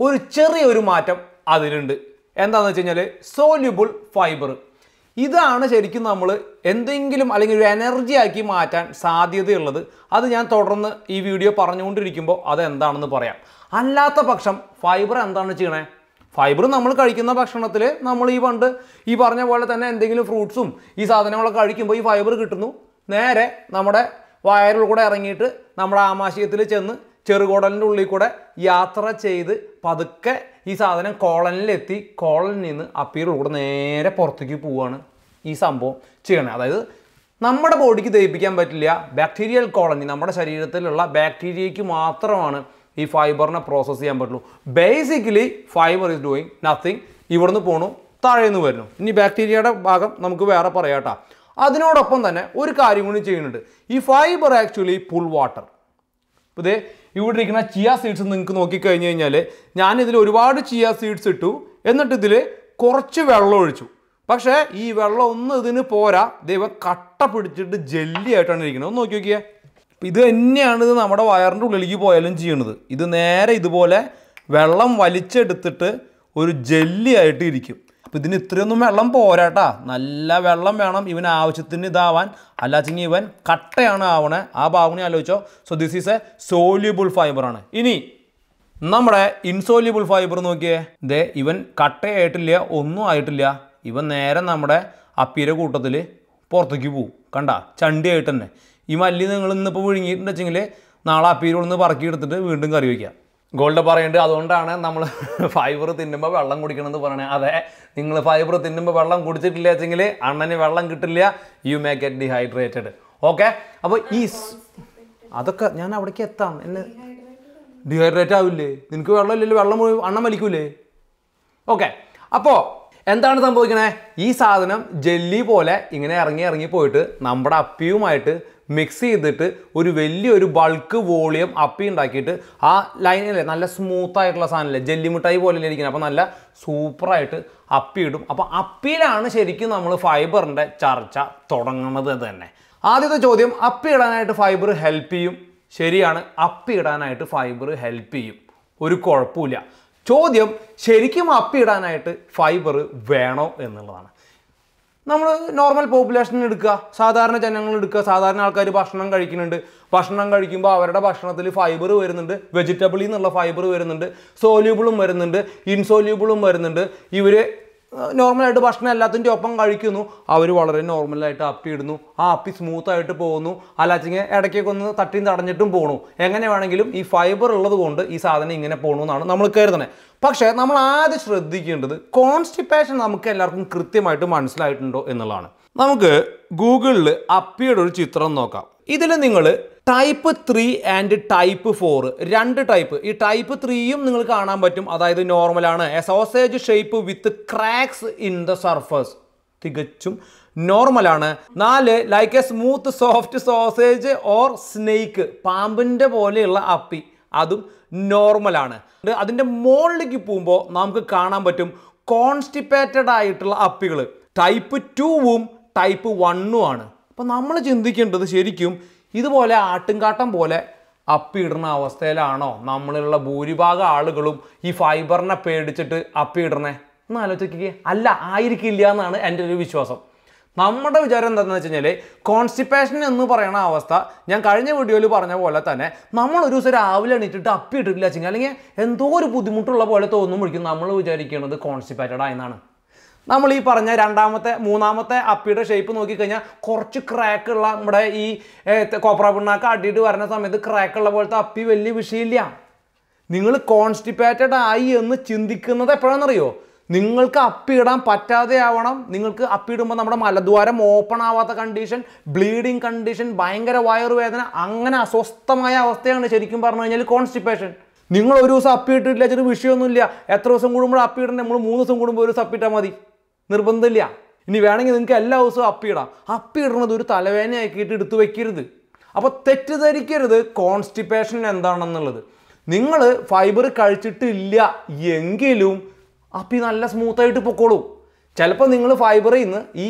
ഒരു ചെറിയൊരു മാറ്റം അതിലുണ്ട്. എന്താണെന്ന് വെച്ച് കഴിഞ്ഞാൽ സോല്യുബിൾ ഫൈബർ ഇതാണ് ശരിക്കും നമ്മൾ എന്തെങ്കിലും അല്ലെങ്കിൽ ഒരു എനർജി ആക്കി മാറ്റാൻ സാധ്യതയുള്ളത്. അത് ഞാൻ തുടർന്ന് ഈ വീഡിയോ പറഞ്ഞുകൊണ്ടിരിക്കുമ്പോൾ അതെന്താണെന്ന് പറയാം. അല്ലാത്ത പക്ഷം ഫൈബർ എന്താണ് ചെയ്യണേ? ഫൈബർ നമ്മൾ കഴിക്കുന്ന ഭക്ഷണത്തിൽ നമ്മൾ ഈ പണ്ട് ഈ പറഞ്ഞ പോലെ തന്നെ എന്തെങ്കിലും ഫ്രൂട്ട്സും ഈ സാധനങ്ങളൊക്കെ കഴിക്കുമ്പോൾ ഈ ഫൈബർ കിട്ടുന്നു. നേരെ നമ്മുടെ വയറിൽ കൂടെ ഇറങ്ങിയിട്ട് നമ്മുടെ ആമാശയത്തിൽ ചെന്ന് ചെറുകുടലിന്റെ ഉള്ളിൽ കൂടെ യാത്ര ചെയ്ത് പതുക്കെ ഈ സാധനം കോളനിലെത്തി കോളനിൽ നിന്ന് അപ്പീറിലൂടെ നേരെ പുറത്തേക്ക് പോവുകയാണ് ഈ സംഭവം ചെയ്യണേ. അതായത് നമ്മുടെ ബോഡിക്ക് ദഹിപ്പിക്കാൻ പറ്റില്ല. ബാക്ടീരിയൽ കോളനി നമ്മുടെ ശരീരത്തിലുള്ള ബാക്ടീരിയയ്ക്ക് മാത്രമാണ് ഈ ഫൈബറിനെ പ്രോസസ്സ് ചെയ്യാൻ പറ്റുള്ളൂ. Basically fibre is doing nothing ഇവിടുന്ന് പോണു താഴേന്ന് വരുന്നു. ഇനി ബാക്ടീരിയയുടെ ഭാഗം നമുക്ക് വേറെ പറയാട്ടാ അതിനോടൊപ്പം തന്നെ ഒരു കാര്യം കൂടി ചെയ്യുന്നുണ്ട്. ഈ ഫൈബർ ആക്ച്വലി പുൾ വാട്ടർ ഇതേ ഇവിടെ ഇരിക്കുന്ന ചിയ സീഡ്സ് നിങ്ങൾക്ക് നോക്കിക്കഴിഞ്ഞ് കഴിഞ്ഞാൽ ഞാനിതിൽ ഒരുപാട് ചിയ സീഡ്സ് ഇട്ടു. എന്നിട്ട് ഇതിൽ കുറച്ച് വെള്ളം ഒഴിച്ചു. പക്ഷേ ഈ വെള്ളം ഒന്ന് ഇതിന് പോരാ. ദൈവം കട്ട പിടിച്ചിട്ട് ജെല്ലി ആയിട്ടാണ് ഇരിക്കുന്നത്. ഒന്ന് നോക്കി നോക്കിയേ. ഇത് തന്നെയാണ് ഇത് നമ്മുടെ വയറിന്റെ ഉള്ളിലേക്ക് പോയാലും ചെയ്യണത്. ഇത് നേരെ ഇതുപോലെ വെള്ളം വലിച്ചെടുത്തിട്ട് ഒരു ജെല്ലി ആയിട്ട് ഇരിക്കും. അപ്പം ഇതിന് ഇത്രയൊന്നും വെള്ളം പോരാട്ടാ. നല്ല വെള്ളം വേണം ഇവൻ ആവശ്യത്തിന് ഇതാവാൻ. അല്ലാച്ചെങ്കിൽ ഇവൻ കട്ടയാണ് ആവണേ. ആ ഭാവനെ ആലോചിച്ചോ. So this is a soluble fibre ആണ്. ഇനി നമ്മുടെ ഇൻസോല്യൂബിൾ ഫൈബർ നോക്കിയേ. ദേ ഇവൻ കട്ടയായിട്ടില്ല ഒന്നും ആയിട്ടില്ല. ഇവൻ നേരെ നമ്മുടെ അപ്പീര കൂട്ടത്തിൽ പുറത്തേക്ക് പോവും. കണ്ട? ചണ്ടിയായിട്ട് തന്നെ. ഈ മല്ലി നിങ്ങൾ ഇന്നിപ്പോൾ വിഴുങ്ങിയിട്ടുണ്ടെങ്കിൽ നാളെ അപ്പീരോട് പറക്കിയെടുത്തിട്ട് വീണ്ടും കറി വയ്ക്കാം ഗോൾഡ് പറയുന്നുണ്ട് അതുകൊണ്ടാണ് നമ്മൾ ഫൈബർ തിന്നുമ്പോൾ വെള്ളം കുടിക്കണമെന്ന് പറയണേ. അതെ നിങ്ങൾ ഫൈബർ തിന്നുമ്പോൾ വെള്ളം കുടിച്ചിട്ടില്ല വെച്ചെങ്കിൽ അണ്ണന് വെള്ളം കിട്ടില്ല you may get dehydrated okay അപ്പോൾ ഈ അതൊക്കെ ഞാൻ അവിടേക്ക് എത്താം. എന്നെ ഡിഹൈഡ്രേറ്റ് ആവില്ലേ? നിനക്ക് വെള്ളം ഇല്ലല്ലോ വെള്ളം അണ്ണം വലിക്കൂലേ? ഓക്കെ അപ്പോൾ എന്താണ് സംഭവിക്കണേ? ഈ സാധനം ജെല്ലി പോലെ ഇങ്ങനെ ഇറങ്ങി ഇറങ്ങി പോയിട്ട് നമ്മുടെ അപ്പിയുമായിട്ട് മിക്സ് ചെയ്തിട്ട് ഒരു വലിയൊരു ബൾക്ക് വോളിയം അപ്പി ഉണ്ടാക്കിയിട്ട് ആ ലൈനിലെ നല്ല സ്മൂത്ത് ആയിട്ടുള്ള സാധനമല്ലേ ജെല്ലി മിഠായി പോലെ ഇരിക്കുന്നത്. അപ്പോൾ നല്ല സൂപ്പറായിട്ട് അപ്പി ഇടും. അപ്പോൾ അപ്പിയിലാണ് ശരിക്കും നമ്മൾ ഫൈബറിന്റെ ചർച്ച തുടങ്ങുന്നത് തന്നെ. ആദ്യത്തെ ചോദ്യം അപ്പി ഇടാനായിട്ട് ഫൈബർ ഹെൽപ്പ് ചെയ്യും. ശരിയാണ് അപ്പി ഇടാനായിട്ട് ഫൈബർ ഹെൽപ്പ് ചെയ്യും. ഒരു കുഴപ്പമില്ല. ചോദ്യം ശരിക്കും അപ്പി ഇടാനായിട്ട് ഫൈബർ വേണോ എന്നുള്ളതാണ്. നമ്മൾ നോർമൽ പോപ്പുലേഷൻ എടുക്കുക. സാധാരണ ജനങ്ങൾ എടുക്കുക. സാധാരണ ആൾക്കാർ ഭക്ഷണം കഴിക്കുന്നുണ്ട്. ഭക്ഷണം കഴിക്കുമ്പോൾ അവരുടെ ഭക്ഷണത്തിൽ ഫൈബർ വരുന്നുണ്ട്. വെജിറ്റബിളിൽ നിന്നുള്ള ഫൈബർ വരുന്നുണ്ട്. സോല്യൂബിളും വരുന്നുണ്ട്. ഇൻസോല്യൂബിളും വരുന്നുണ്ട്. ഇവർ നോർമലായിട്ട് ഭക്ഷണം എല്ലാത്തിന്റെ ഒപ്പം കഴിക്കുന്നു. അവർ വളരെ നോർമലായിട്ട് അപ്പി ഇടുന്നു. ആ അപ്പി സ്മൂത്തായിട്ട് പോകുന്നു. അല്ലാച്ചെങ്കിൽ ഇടയ്ക്കൊക്കെ ഒന്ന് തട്ടിയും തടഞ്ഞിട്ടും പോകണു എങ്ങനെ വേണമെങ്കിലും ഈ ഫൈബർ ഉള്ളത് കൊണ്ട് ഈ സാധനം ഇങ്ങനെ പോകണമെന്നാണ് നമ്മൾ കരുതണേ പക്ഷേ നമ്മൾ ആദ്യം ശ്രദ്ധിക്കേണ്ടത് കോൺസ്റ്റിപ്പേഷൻ നമുക്ക് എല്ലാവർക്കും കൃത്യമായിട്ട് മനസ്സിലായിട്ടുണ്ടോ എന്നുള്ളതാണ്. നമുക്ക് ഗൂഗിളിൽ അപ്പിയുടെ ഒരു ചിത്രം നോക്കാം. ഇതിൽ നിങ്ങൾ type three and type four രണ്ട് ടൈപ്പ് ഈ ടൈപ്പ് ത്രീയും നിങ്ങൾ കാണാൻ പറ്റും. അതായത് നോർമലാണ് a sausage sausage shape with cracks in the surface തികച്ചും നോർമലാണ് നാല് like a smooth soft sausage or snake പാമ്പിന്റെ പോലെയുള്ള അപ്പി. അതും നോർമലാണ് അതിന്റെ മുകളിലേക്ക് പോകുമ്പോൾ നമുക്ക് കാണാൻ പറ്റും കോൺസ്റ്റിപ്പേറ്റഡ് ആയിട്ടുള്ള അപ്പികൾ ടൈപ്പ് ടൂവും ടൈപ്പ് വണ്ണും ആണ് അപ്പം നമ്മൾ ചിന്തിക്കേണ്ടത് ശരിക്കും ഇതുപോലെ ആട്ടുംകാട്ടം പോലെ അപ്പിയിടുന്ന അവസ്ഥയിലാണോ? നമ്മളിലുള്ള ഭൂരിഭാഗം ആളുകളും ഈ ഫൈബറിനെ പേടിച്ചിട്ട് അപ്പിയിടണേ ഒന്ന് ആലോചിക്കുക അല്ല ആയിരിക്കില്ല എന്നാണ് എന്റെ ഒരു വിശ്വാസം. നമ്മുടെ വിചാരം എന്താണെന്ന് വെച്ച് കഴിഞ്ഞാൽ കോൺസ്റ്റിപ്പേഷൻ എന്ന് പറയുന്ന അവസ്ഥ ഞാൻ കഴിഞ്ഞ വീഡിയോയിൽ പറഞ്ഞ പോലെ തന്നെ നമ്മൾ ഒരു ദിവസം രാവിലെ എണീറ്റിട്ട് അപ്പി വെച്ചെങ്കിൽ അല്ലെങ്കിൽ എന്തോ ഒരു ബുദ്ധിമുട്ടുള്ള പോലെ തോന്നുമ്പോഴേക്കും നമ്മൾ വിചാരിക്കുന്നത് കോൺസ്റ്റിപ്പേറ്റഡ് ആയെന്നാണ്. നമ്മൾ ഈ പറഞ്ഞ രണ്ടാമത്തെ മൂന്നാമത്തെ അപ്പിയുടെ ഷേപ്പ് നോക്കിക്കഴിഞ്ഞാൽ കുറച്ച് ക്രാക്ക് ഉള്ള നമ്മുടെ ഈ കോപ്ര പിണ്ണാക്ക് അടിയിട്ട് വരുന്ന സമയത്ത് ക്രാക്ക് ഉള്ള പോലത്തെ അപ്പി വലിയ വിഷയമില്ല നിങ്ങൾ കോൺസ്റ്റിപ്പേറ്റഡ് ആയി എന്ന് ചിന്തിക്കുന്നത് എപ്പോഴാണെന്നറിയോ? നിങ്ങൾക്ക് അപ്പിയിടാൻ പറ്റാതെ ആവണം. നിങ്ങൾക്ക് അപ്പിയിടുമ്പോൾ നമ്മുടെ മലദ്വാരം ഓപ്പൺ ആവാത്ത കണ്ടീഷൻ ബ്ലീഡിങ് കണ്ടീഷൻ ഭയങ്കര വയറുവേദന അങ്ങനെ അസ്വസ്ഥമായ അവസ്ഥയാണ് ശരിക്കും പറഞ്ഞു കഴിഞ്ഞാൽ കോൺസ്റ്റിപ്പേഷൻ നിങ്ങൾ ഒരു ദിവസം അപ്പിയിട്ടില്ല ചെറിയ വിഷയമൊന്നുമില്ല എത്ര ദിവസം കൂടുമ്പോൾ അപ്പിയിടണം നമ്മൾ മൂന്ന് ദിവസം കൂടുമ്പോൾ ഒരു ദിവസം അപ്പിയിട്ടാൽ മതി. നിർബന്ധമില്ല. ഇനി വേണമെങ്കിൽ നിങ്ങൾക്ക് എല്ലാ ദിവസവും അപ്പിയിടാം അപ്പിയിടുന്നത് ഒരു തലവേദനയാക്കിയിട്ട് എടുത്തു വെക്കരുത്. അപ്പോൾ തെറ്റിദ്ധരിക്കരുത്. കോൺസ്റ്റിപ്പേഷൻ എന്താണെന്നുള്ളത്. നിങ്ങൾ ഫൈബർ കഴിച്ചിട്ടില്ല എങ്കിലും അപ്പി നല്ല സ്മൂത്തായിട്ട് പൊക്കോളൂ. ചിലപ്പോൾ നിങ്ങൾ ഫൈബറിൽ നിന്ന് ഈ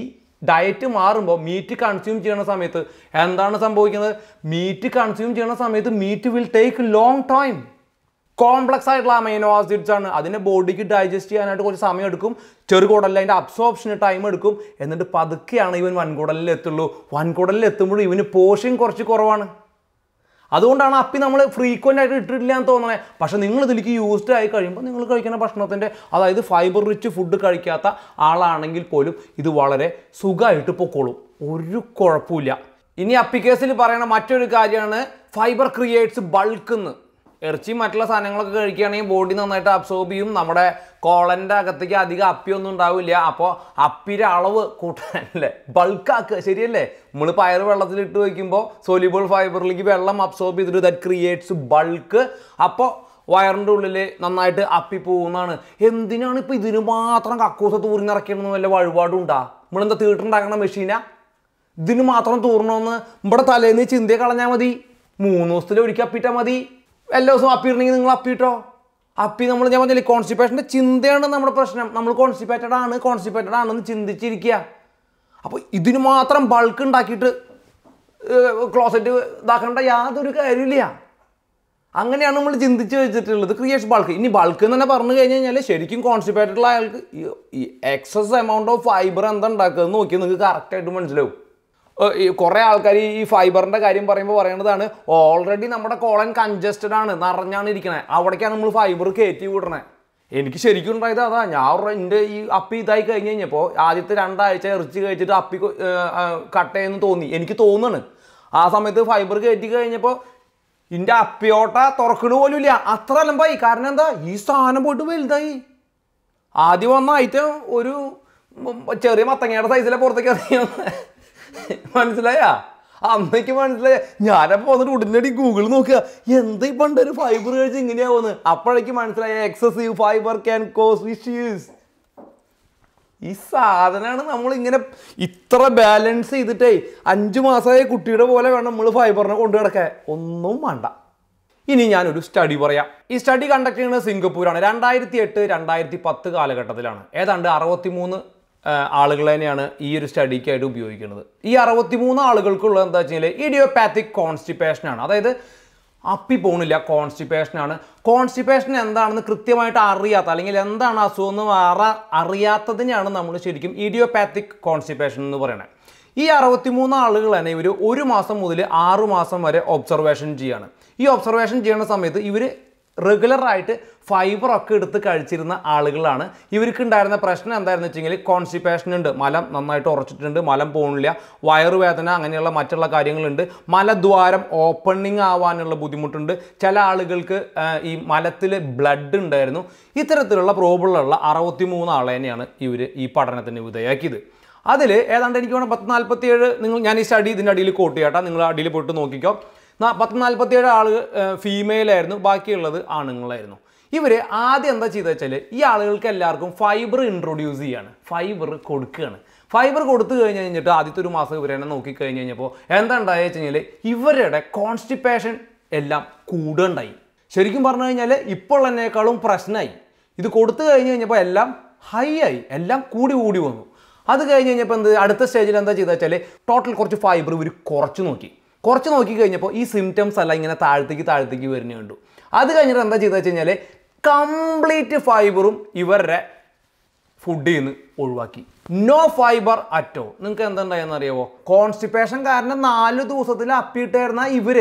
ഡയറ്റ് മാറുമ്പോൾ മീറ്റ് കൺസ്യൂം ചെയ്യുന്ന സമയത്ത് എന്താണ് സംഭവിക്കുന്നത്? മീറ്റ് കൺസ്യൂം ചെയ്യുന്ന സമയത്ത് meat will take long time complex ആയിട്ടുള്ള അമൈനോ ആസിഡ്സ് ആണ്. അതിനെ ബോഡിക്ക് ഡൈജസ്റ്റ് ചെയ്യാനായിട്ട് കുറച്ച് സമയം എടുക്കും. ചെറുകുടലിൽ അതിന്റെ അബ്സോർപ്ഷന് ടൈം എടുക്കും. എന്നിട്ട് പതുക്കെയാണ് ഇവൻ വൻകുടലിൽ എത്തുള്ളൂ. വൻകുടലിൽ എത്തുമ്പോഴും ഇവന് പോഷൻ കുറച്ച് കുറവാണ്. അതുകൊണ്ടാണ് അപ്പി നമ്മൾ ഫ്രീക്വന്റ് ആയിട്ട് ഇട്ടിട്ടില്ല എന്ന് തോന്നണേ. പക്ഷേ നിങ്ങൾ ഇതിലേക്ക് യൂസ്ഡ് ആയി കഴിയുമ്പോൾ നിങ്ങൾ കഴിക്കുന്ന ഭക്ഷണത്തിന്റെ അതായത് ഫൈബർ റിച്ച് ഫുഡ് കഴിക്കാത്ത ആളാണെങ്കിൽ പോലും ഇത് വളരെ സുഖമായിട്ട് പൊക്കോളും. ഒരു കുഴപ്പമില്ല. ഇനി അപ്പി കേസിൽ പറയുന്ന മറ്റൊരു കാര്യമാണ്. ഫൈബർ ക്രിയേറ്റ്സ് ബൾക്ക് എന്ന്. ഇറച്ചി മറ്റുള്ള സാധനങ്ങളൊക്കെ കഴിക്കുകയാണെങ്കിൽ ബോഡി നന്നായിട്ട് അബ്സോർബ് ചെയ്യും. നമ്മുടെ കോളന്റെ അകത്തേക്ക് അധികം അപ്പിയൊന്നും ഉണ്ടാവില്ല. അപ്പോൾ അപ്പിയുടെ അളവ് കൂട്ടാനല്ലേ? ബൾക്കാക്കുക ശരിയല്ലേ? നമ്മൾ പയർ വെള്ളത്തിൽ ഇട്ട് വയ്ക്കുമ്പോൾ സോലിബിൾ ഫൈബറിലേക്ക് വെള്ളം അബ്സോർബ് ചെയ്തിട്ട് ദാറ്റ് ക്രിയേറ്റ്സ് ബൾക്ക് അപ്പോൾ വയറിന്റെ ഉള്ളിൽ നന്നായിട്ട് അപ്പി പോകുന്നതാണ് എന്തിനാണ് ഇപ്പോൾ ഇതിന് മാത്രം കക്കൂസ തൂറിനിറക്കണമെന്ന് വല്ല വഴിപാടുണ്ടാ? നമ്മളെന്താ തീട്ടുണ്ടാക്കണ മെഷീനാ ഇതിന് മാത്രം തൂറണമെന്ന്? നമ്മുടെ തലേന്ന് ചിന്തയെ കളഞ്ഞാൽ മതി. മൂന്ന് ദിവസത്തിൽ ഒരിക്കൽ അപ്പിട്ടാൽ മതി. എല്ലാ ദിവസവും അപ്പിയിടണമെങ്കിൽ നിങ്ങൾ അപ്പിട്ടോ? അപ്പി നമ്മൾ ഞാൻ പറഞ്ഞില്ലേ കോൺസ്റ്റിപ്പേഷന്റെ ചിന്തയാണ് നമ്മുടെ പ്രശ്നം. നമ്മൾ കോൺസ്റ്റിപ്പേറ്റഡ് ആണ് കോൺസ്റ്റിപ്പേറ്റഡ് ആണെന്ന് ചിന്തിച്ചിരിക്കുക. അപ്പോൾ ഇതിന് മാത്രം ബൾക്ക് ഉണ്ടാക്കിയിട്ട് ക്ലോസറ്റ് ഇതാക്കേണ്ട യാതൊരു കാര്യമില്ല അങ്ങനെയാണ് നമ്മൾ ചിന്തിച്ച് വെച്ചിട്ടുള്ളത്. ക്രിയേഷൻ ബൾക്ക് ഇനി ബൾക്ക് എന്ന് തന്നെ പറഞ്ഞു കഴിഞ്ഞ് കഴിഞ്ഞാൽ ശരിക്കും കോൺസ്റ്റിപ്പേറ്റഡ് അയാൾക്ക് ഈ എക്സസ് എമൗണ്ട് ഓഫ് ഫൈബർ എന്താ ഉണ്ടാക്കുക എന്ന് നോക്കി നിങ്ങൾക്ക് കറക്റ്റായിട്ട് മനസ്സിലാവും. കുറേ ആൾക്കാർ ഈ ഫൈബറിന്റെ കാര്യം പറയുമ്പോൾ പറയുന്നതാണ് ഓൾറെഡി നമ്മുടെ കോളൻ കൺജസ്റ്റഡ് ആണ് നിറഞ്ഞാണ് ഇരിക്കണത് അവിടേക്കാണ് നമ്മൾ ഫൈബർ കയറ്റി വിടണേ. എനിക്ക് ശരിക്കും ഉണ്ടായത് അതാ. ഞാൻ എന്റെ ഈ അപ്പി ഇതായി കഴിഞ്ഞ് കഴിഞ്ഞപ്പോൾ ആദ്യത്തെ രണ്ടാഴ്ച ഇറച്ചി കഴിച്ചിട്ട് അപ്പി കട്ടയെന്ന് തോന്നി. എനിക്ക് തോന്നുന്നു ആ സമയത്ത് ഫൈബർ കയറ്റി കഴിഞ്ഞപ്പോൾ ഇന്റെ അപ്പിയോട്ട തുറക്കണ പോലും ഇല്ല. അത്ര അലമ്പായി. കാരണം എന്താ? ഈ സാധനം പോയിട്ട് വലുതായി. ആദ്യം വന്ന ഐറ്റം ഒരു ചെറിയ മത്തങ്ങയുടെ സൈസിലെ പുറത്തേക്ക് വന്നെ. മനസ്സിലായാ? അമ്മയ്ക്ക് മനസ്സിലായ ഞാനപ്പോൾ വന്നിട്ട് ഉടനടി ഗൂഗിൾ നോക്കുക. എന്താ ഈ പണ്ട് ഒരു ഫൈബർ കഴിച്ച് ഇങ്ങനെയാവുന്നു അപ്പോഴേക്ക് മനസ്സിലായ excessive fibre can cause issues ഈ സാധനമാണ് നമ്മൾ ഇങ്ങനെ ഇത്ര ബാലൻസ് ചെയ്തിട്ടേ അഞ്ചു മാസമായ കുട്ടിയുടെ പോലെ വേണം നമ്മൾ ഫൈബറിനെ കൊണ്ടു കിടക്കാൻ ഒന്നും വേണ്ട. ഇനി ഞാനൊരു സ്റ്റഡി പറയാം. ഈ സ്റ്റഡി കണ്ടക്ട് ചെയ്യുന്നത് സിംഗപ്പൂരാണ്. രണ്ടായിരത്തി എട്ട് രണ്ടായിരത്തി പത്ത് കാലഘട്ടത്തിലാണ്. ഏതാണ്ട് അറുപത്തിമൂന്ന് ആളുകൾ തന്നെയാണ് ഈ ഒരു സ്റ്റഡിക്കായിട്ട് ഉപയോഗിക്കുന്നത്. ഈ അറുപത്തിമൂന്ന് ആളുകൾക്കുള്ള എന്താ വെച്ച് കഴിഞ്ഞാൽ ഇഡിയോപാത്തിക് കോൺസ്റ്റിപ്പേഷൻ ആണ്. അതായത് അപ്പി പോണില്ല കോൺസ്റ്റിപ്പേഷൻ ആണ്. കോൺസ്റ്റിപ്പേഷൻ എന്താണെന്ന് കൃത്യമായിട്ട് അറിയാത്ത അല്ലെങ്കിൽ എന്താണ് അസുഖം എന്ന് അറ അറിയാത്തതിനെയാണ് നമ്മൾ ശരിക്കും ഇഡിയോപാത്തിക് കോൺസ്റ്റിപ്പേഷൻ എന്ന് പറയുന്നത് ഈ അറുപത്തിമൂന്ന് ആളുകൾ തന്നെ ഇവർ ഒരു മാസം മുതൽ ആറു മാസം വരെ ഒബ്സർവേഷൻ ചെയ്യാണ്. ഈ ഒബ്സർവേഷൻ ചെയ്യുന്ന സമയത്ത് ഇവർ റെഗുലറായിട്ട് ഫൈബറൊക്കെ എടുത്ത് കഴിച്ചിരുന്ന ആളുകളാണ്. ഇവർക്ക് ഉണ്ടായിരുന്ന പ്രശ്നം എന്തായിരുന്നു വെച്ചെങ്കിൽ കോൺസ്റ്റിപ്പേഷൻ ഉണ്ട്. മലം നന്നായിട്ട് ഉറച്ചിട്ടുണ്ട്. മലം പോകുന്നില്ല വയറുവേദന അങ്ങനെയുള്ള മറ്റുള്ള കാര്യങ്ങളുണ്ട്. മലദ്വാരം ഓപ്പണിങ് ആവാനുള്ള ബുദ്ധിമുട്ടുണ്ട്. ചില ആളുകൾക്ക് ഈ മലത്തിൽ ബ്ലഡ് ഉണ്ടായിരുന്നു. ഇത്തരത്തിലുള്ള പ്രോബ്ലമുള്ള അറുപത്തി മൂന്ന് ആളെ തന്നെയാണ് ഇവർ ഈ പഠനത്തിന് വിധേയാക്കിയത് അതിൽ ഏതാണ്ട് എനിക്ക് വേണം പത്ത് നാൽപ്പത്തി ഏഴ് നിങ്ങൾ ഞാൻ ഈ സ്റ്റഡി ഇതിന്റെ അടിയിൽ കോട്ട്. ചെയ്യട്ടെ നിങ്ങൾ അടിയിൽ പോയിട്ട് നോക്കിക്കോ. പത്ത് നാൽപ്പത്തിയേഴ് ആൾ ഫീമെയിൽ ആയിരുന്നു ബാക്കിയുള്ളത് ആണുങ്ങളായിരുന്നു. ഇവർ ആദ്യം എന്താ ചെയ്തത് വെച്ചാൽ ഈ ആളുകൾക്ക് എല്ലാവർക്കും ഫൈബർ ഇൻട്രൊഡ്യൂസ് ചെയ്യാണ്. ഫൈബർ കൊടുക്കുകയാണ് ഫൈബർ കൊടുത്തു കഴിഞ്ഞ് കഴിഞ്ഞിട്ട് ആദ്യത്തെ ഒരു മാസം ഇവർ നോക്കി നോക്കിക്കഴിഞ്ഞ് കഴിഞ്ഞപ്പോൾ എന്താ ഉണ്ടായെന്ന് വെച്ച് കഴിഞ്ഞാൽ ഇവരുടെ കോൺസ്റ്റിപ്പേഷൻ എല്ലാം കൂടുണ്ടായി. ശരിക്കും പറഞ്ഞു കഴിഞ്ഞാൽ ഇപ്പോൾ എന്നേക്കാളും പ്രശ്നമായി ഇത് കൊടുത്തു കഴിഞ്ഞ് കഴിഞ്ഞപ്പോൾ എല്ലാം ഹൈ ആയി. എല്ലാം കൂടി കൂടി വന്നു. അത് കഴിഞ്ഞ് കഴിഞ്ഞപ്പോൾ എന്ത് അടുത്ത സ്റ്റേജിൽ എന്താ ചെയ്താൽ ടോട്ടൽ കുറച്ച് ഫൈബർ ഇവർ കുറച്ച് നോക്കി. കുറച്ച് നോക്കി കഴിഞ്ഞപ്പോൾ ഈ സിംറ്റംസ് എല്ലാം ഇങ്ങനെ താഴത്തേക്ക് താഴത്തേക്ക് വരുന്നേ കണ്ടു അത് കഴിഞ്ഞിട്ട് എന്താ ചെയ്തത് വെച്ച് കഴിഞ്ഞാൽ കംപ്ലീറ്റ് ഫൈബറും ഇവരുടെ ഫുഡിൽ നിന്ന് ഒഴിവാക്കി നോ ഫൈബർ അറ്റോ നിങ്ങൾക്ക് എന്തുണ്ടായെന്ന് അറിയാവോ? കോൺസ്റ്റിപ്പേഷൻ കാരണം നാല് ദിവസത്തിൽ അപ്പിയിട്ടായിരുന്ന ഇവർ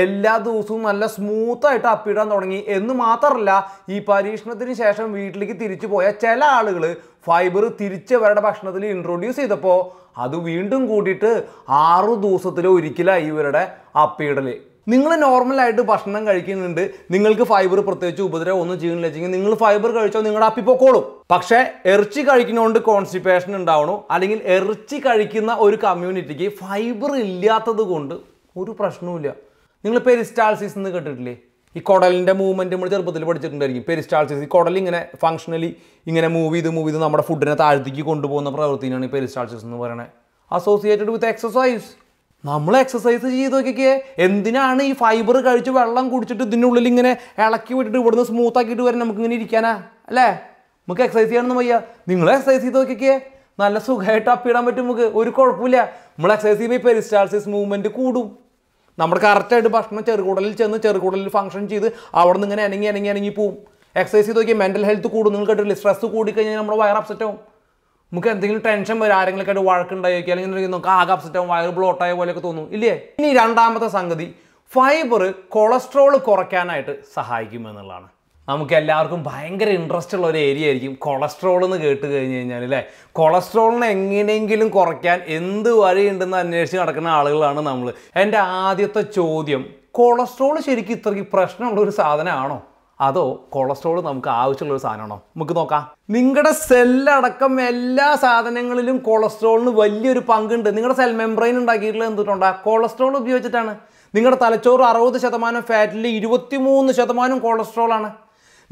എല്ലാ ദിവസവും നല്ല സ്മൂത്ത് ആയിട്ട് അപ്പിയിടാൻ തുടങ്ങി. എന്ന് മാത്രമല്ല ഈ പരീക്ഷണത്തിന് ശേഷം വീട്ടിലേക്ക് തിരിച്ചു പോയ ചില ആളുകൾ ഫൈബർ തിരിച്ച് അവരുടെ ഭക്ഷണത്തിൽ ഇൻട്രൊഡ്യൂസ് ചെയ്തപ്പോൾ അത് വീണ്ടും കൂടിയിട്ട് ആറു ദിവസത്തിൽ ഒരിക്കലായി ഇവരുടെ അപ്പിയിടൽ നിങ്ങൾ നോർമലായിട്ട് ഭക്ഷണം കഴിക്കുന്നുണ്ട് നിങ്ങൾക്ക് ഫൈബർ പ്രത്യേകിച്ച് ഉപദ്രവം ഒന്നും ചെയ്യുന്നില്ല നിങ്ങൾ ഫൈബർ കഴിച്ചോ നിങ്ങളുടെ അപ്പി പൊക്കോളും. പക്ഷേ ഇറച്ചി കഴിക്കുന്നതുകൊണ്ട് കോൺസ്റ്റിപ്പേഷൻ ഉണ്ടാവണു. അല്ലെങ്കിൽ ഇറച്ചി കഴിക്കുന്ന ഒരു കമ്മ്യൂണിറ്റിക്ക് ഫൈബർ ഇല്ലാത്തത് കൊണ്ട് ഒരു പ്രശ്നവുമില്ല. നിങ്ങൾ പെരിസ്റ്റാൾസിസ് എന്ന് കേട്ടിട്ടില്ലേ? ഈ കുടലിന്റെ മൂവ്മെന്റ് നമ്മൾ ചെറുപ്പത്തിൽ പഠിച്ചിട്ടുണ്ടായിരിക്കും. പെരിസ്റ്റാൾസിസ് ഈ കുടൽ ഇങ്ങനെ ഫങ്ഷണലി ഇങ്ങനെ മൂവ് ചെയ്ത് മൂവ് ചെയ്ത് നമ്മുടെ ഫുഡിനെ താഴ്ത്തേക്ക് കൊണ്ടുപോകുന്ന പ്രവൃത്തിയാണ് ഈ പെരിസ്റ്റാൾസിസ് എന്ന് പറയുന്നത് അസോസിയേറ്റഡ് വിത്ത് എക്സസൈസ് നമ്മൾ എക്സസൈസ് ചെയ്ത് നോക്കിക്കേ എന്തിനാണ് ഈ ഫൈബർ കഴിച്ച് വെള്ളം കുടിച്ചിട്ട് ഇതിനുള്ളിൽ ഇങ്ങനെ ഇളക്കി വിട്ടിട്ട് ഇവിടുന്ന് സ്മൂത്ത് ആക്കിയിട്ട് വരെ നമുക്ക് ഇങ്ങനെ ഇരിക്കാനാ? അല്ലേ? നമുക്ക് എക്സസൈസ് ചെയ്യണമെന്ന് വയ്യ. നിങ്ങൾ എക്സസൈസ് ചെയ്ത് നോക്കിക്കേ നല്ല സുഖമായിട്ട് അപ്പിടാൻ പറ്റും നമുക്ക്. ഒരു കുഴപ്പമില്ല. നമ്മൾ എക്സസൈസ് ചെയ്യുമ്പോൾ പെരിസ്റ്റാൾസിസ് മൂവ്മെന്റ് കൂടും. നമ്മുടെ കറക്റ്റായിട്ട് ഭക്ഷണം ചെറുകുടലിൽ ചെന്ന് ചെറുകുടലിൽ ഫംഗ്ഷൻ ചെയ്ത് അവിടെ നിന്ന് ഇങ്ങനെ അനങ്ങി അനങ്ങി അനങ്ങി പോവും. എക്സസൈസ് ചെയ്ത് നോക്കിയാൽ മെന്റൽ ഹെൽത്ത് കൂടും. നിങ്ങൾ കേട്ടില്ലേ സ്ട്രെസ് കൂടിക്കഴിഞ്ഞാൽ നമ്മുടെ വയർ അപ്സെറ്റ് ആവും. നമുക്ക് എന്തെങ്കിലും ടെൻഷൻ വരും ആരെങ്കിലും ആയിട്ട് വഴക്കുണ്ടായിരിക്കും അല്ലെങ്കിൽ നമുക്ക് ആകെ അപ്സെറ്റ് ആവും വയറ് ബ്ലോട്ടായ പോലെയൊക്കെ തോന്നും. ഇല്ലേ? ഇനി രണ്ടാമത്തെ സംഗതി ഫൈബർ കൊളസ്ട്രോൾ കുറയ്ക്കാനായിട്ട് സഹായിക്കുമെന്നുള്ളതാണ് നമുക്ക് എല്ലാവർക്കും ഭയങ്കര ഇൻട്രസ്റ്റ് ഉള്ള ഒരു ഏരിയ ആയിരിക്കും കൊളസ്ട്രോൾ എന്ന് കേട്ട് കഴിഞ്ഞ് കഴിഞ്ഞാൽ അല്ലേ? കൊളസ്ട്രോളിനെ എങ്ങനെയെങ്കിലും കുറയ്ക്കാൻ എന്ത് വഴിയുണ്ടെന്ന് അന്വേഷിച്ച് നടക്കുന്ന ആളുകളാണ് നമ്മൾ എന്റെ ആദ്യത്തെ ചോദ്യം കൊളസ്ട്രോൾ ശരിക്കും ഇത്രയ്ക്ക് പ്രശ്നമുള്ള ഒരു സാധനമാണോ? അതോ കൊളസ്ട്രോൾ നമുക്ക് ആവശ്യമുള്ള ഒരു സാധനമാണോ? നമുക്ക് നോക്കാം. നിങ്ങളുടെ സെല്ലടക്കം എല്ലാ സാധനങ്ങളിലും കൊളസ്ട്രോളിന് വലിയൊരു പങ്കുണ്ട്. നിങ്ങളുടെ സെൽ മെംബ്രെയിൻ ഉണ്ടാക്കിയിട്ടുള്ളത് എന്തിട്ടുണ്ടാ കൊളസ്ട്രോൾ ഉപയോഗിച്ചിട്ടാണ്. നിങ്ങളുടെ തലച്ചോറ് അറുപത് ശതമാനം ഫാറ്റിൽ ഇരുപത്തിമൂന്ന് ശതമാനം കൊളസ്ട്രോളാണ്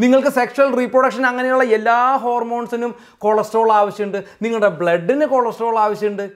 നിങ്ങൾക്ക് സെക്ഷൽ റീപ്രൊഡക്ഷൻ അങ്ങനെയുള്ള എല്ലാ ഹോർമോൺസിനും കൊളസ്ട്രോൾ ആവശ്യമുണ്ട്. നിങ്ങളുടെ ബ്ലഡിന് കൊളസ്ട്രോൾ ആവശ്യമുണ്ട്.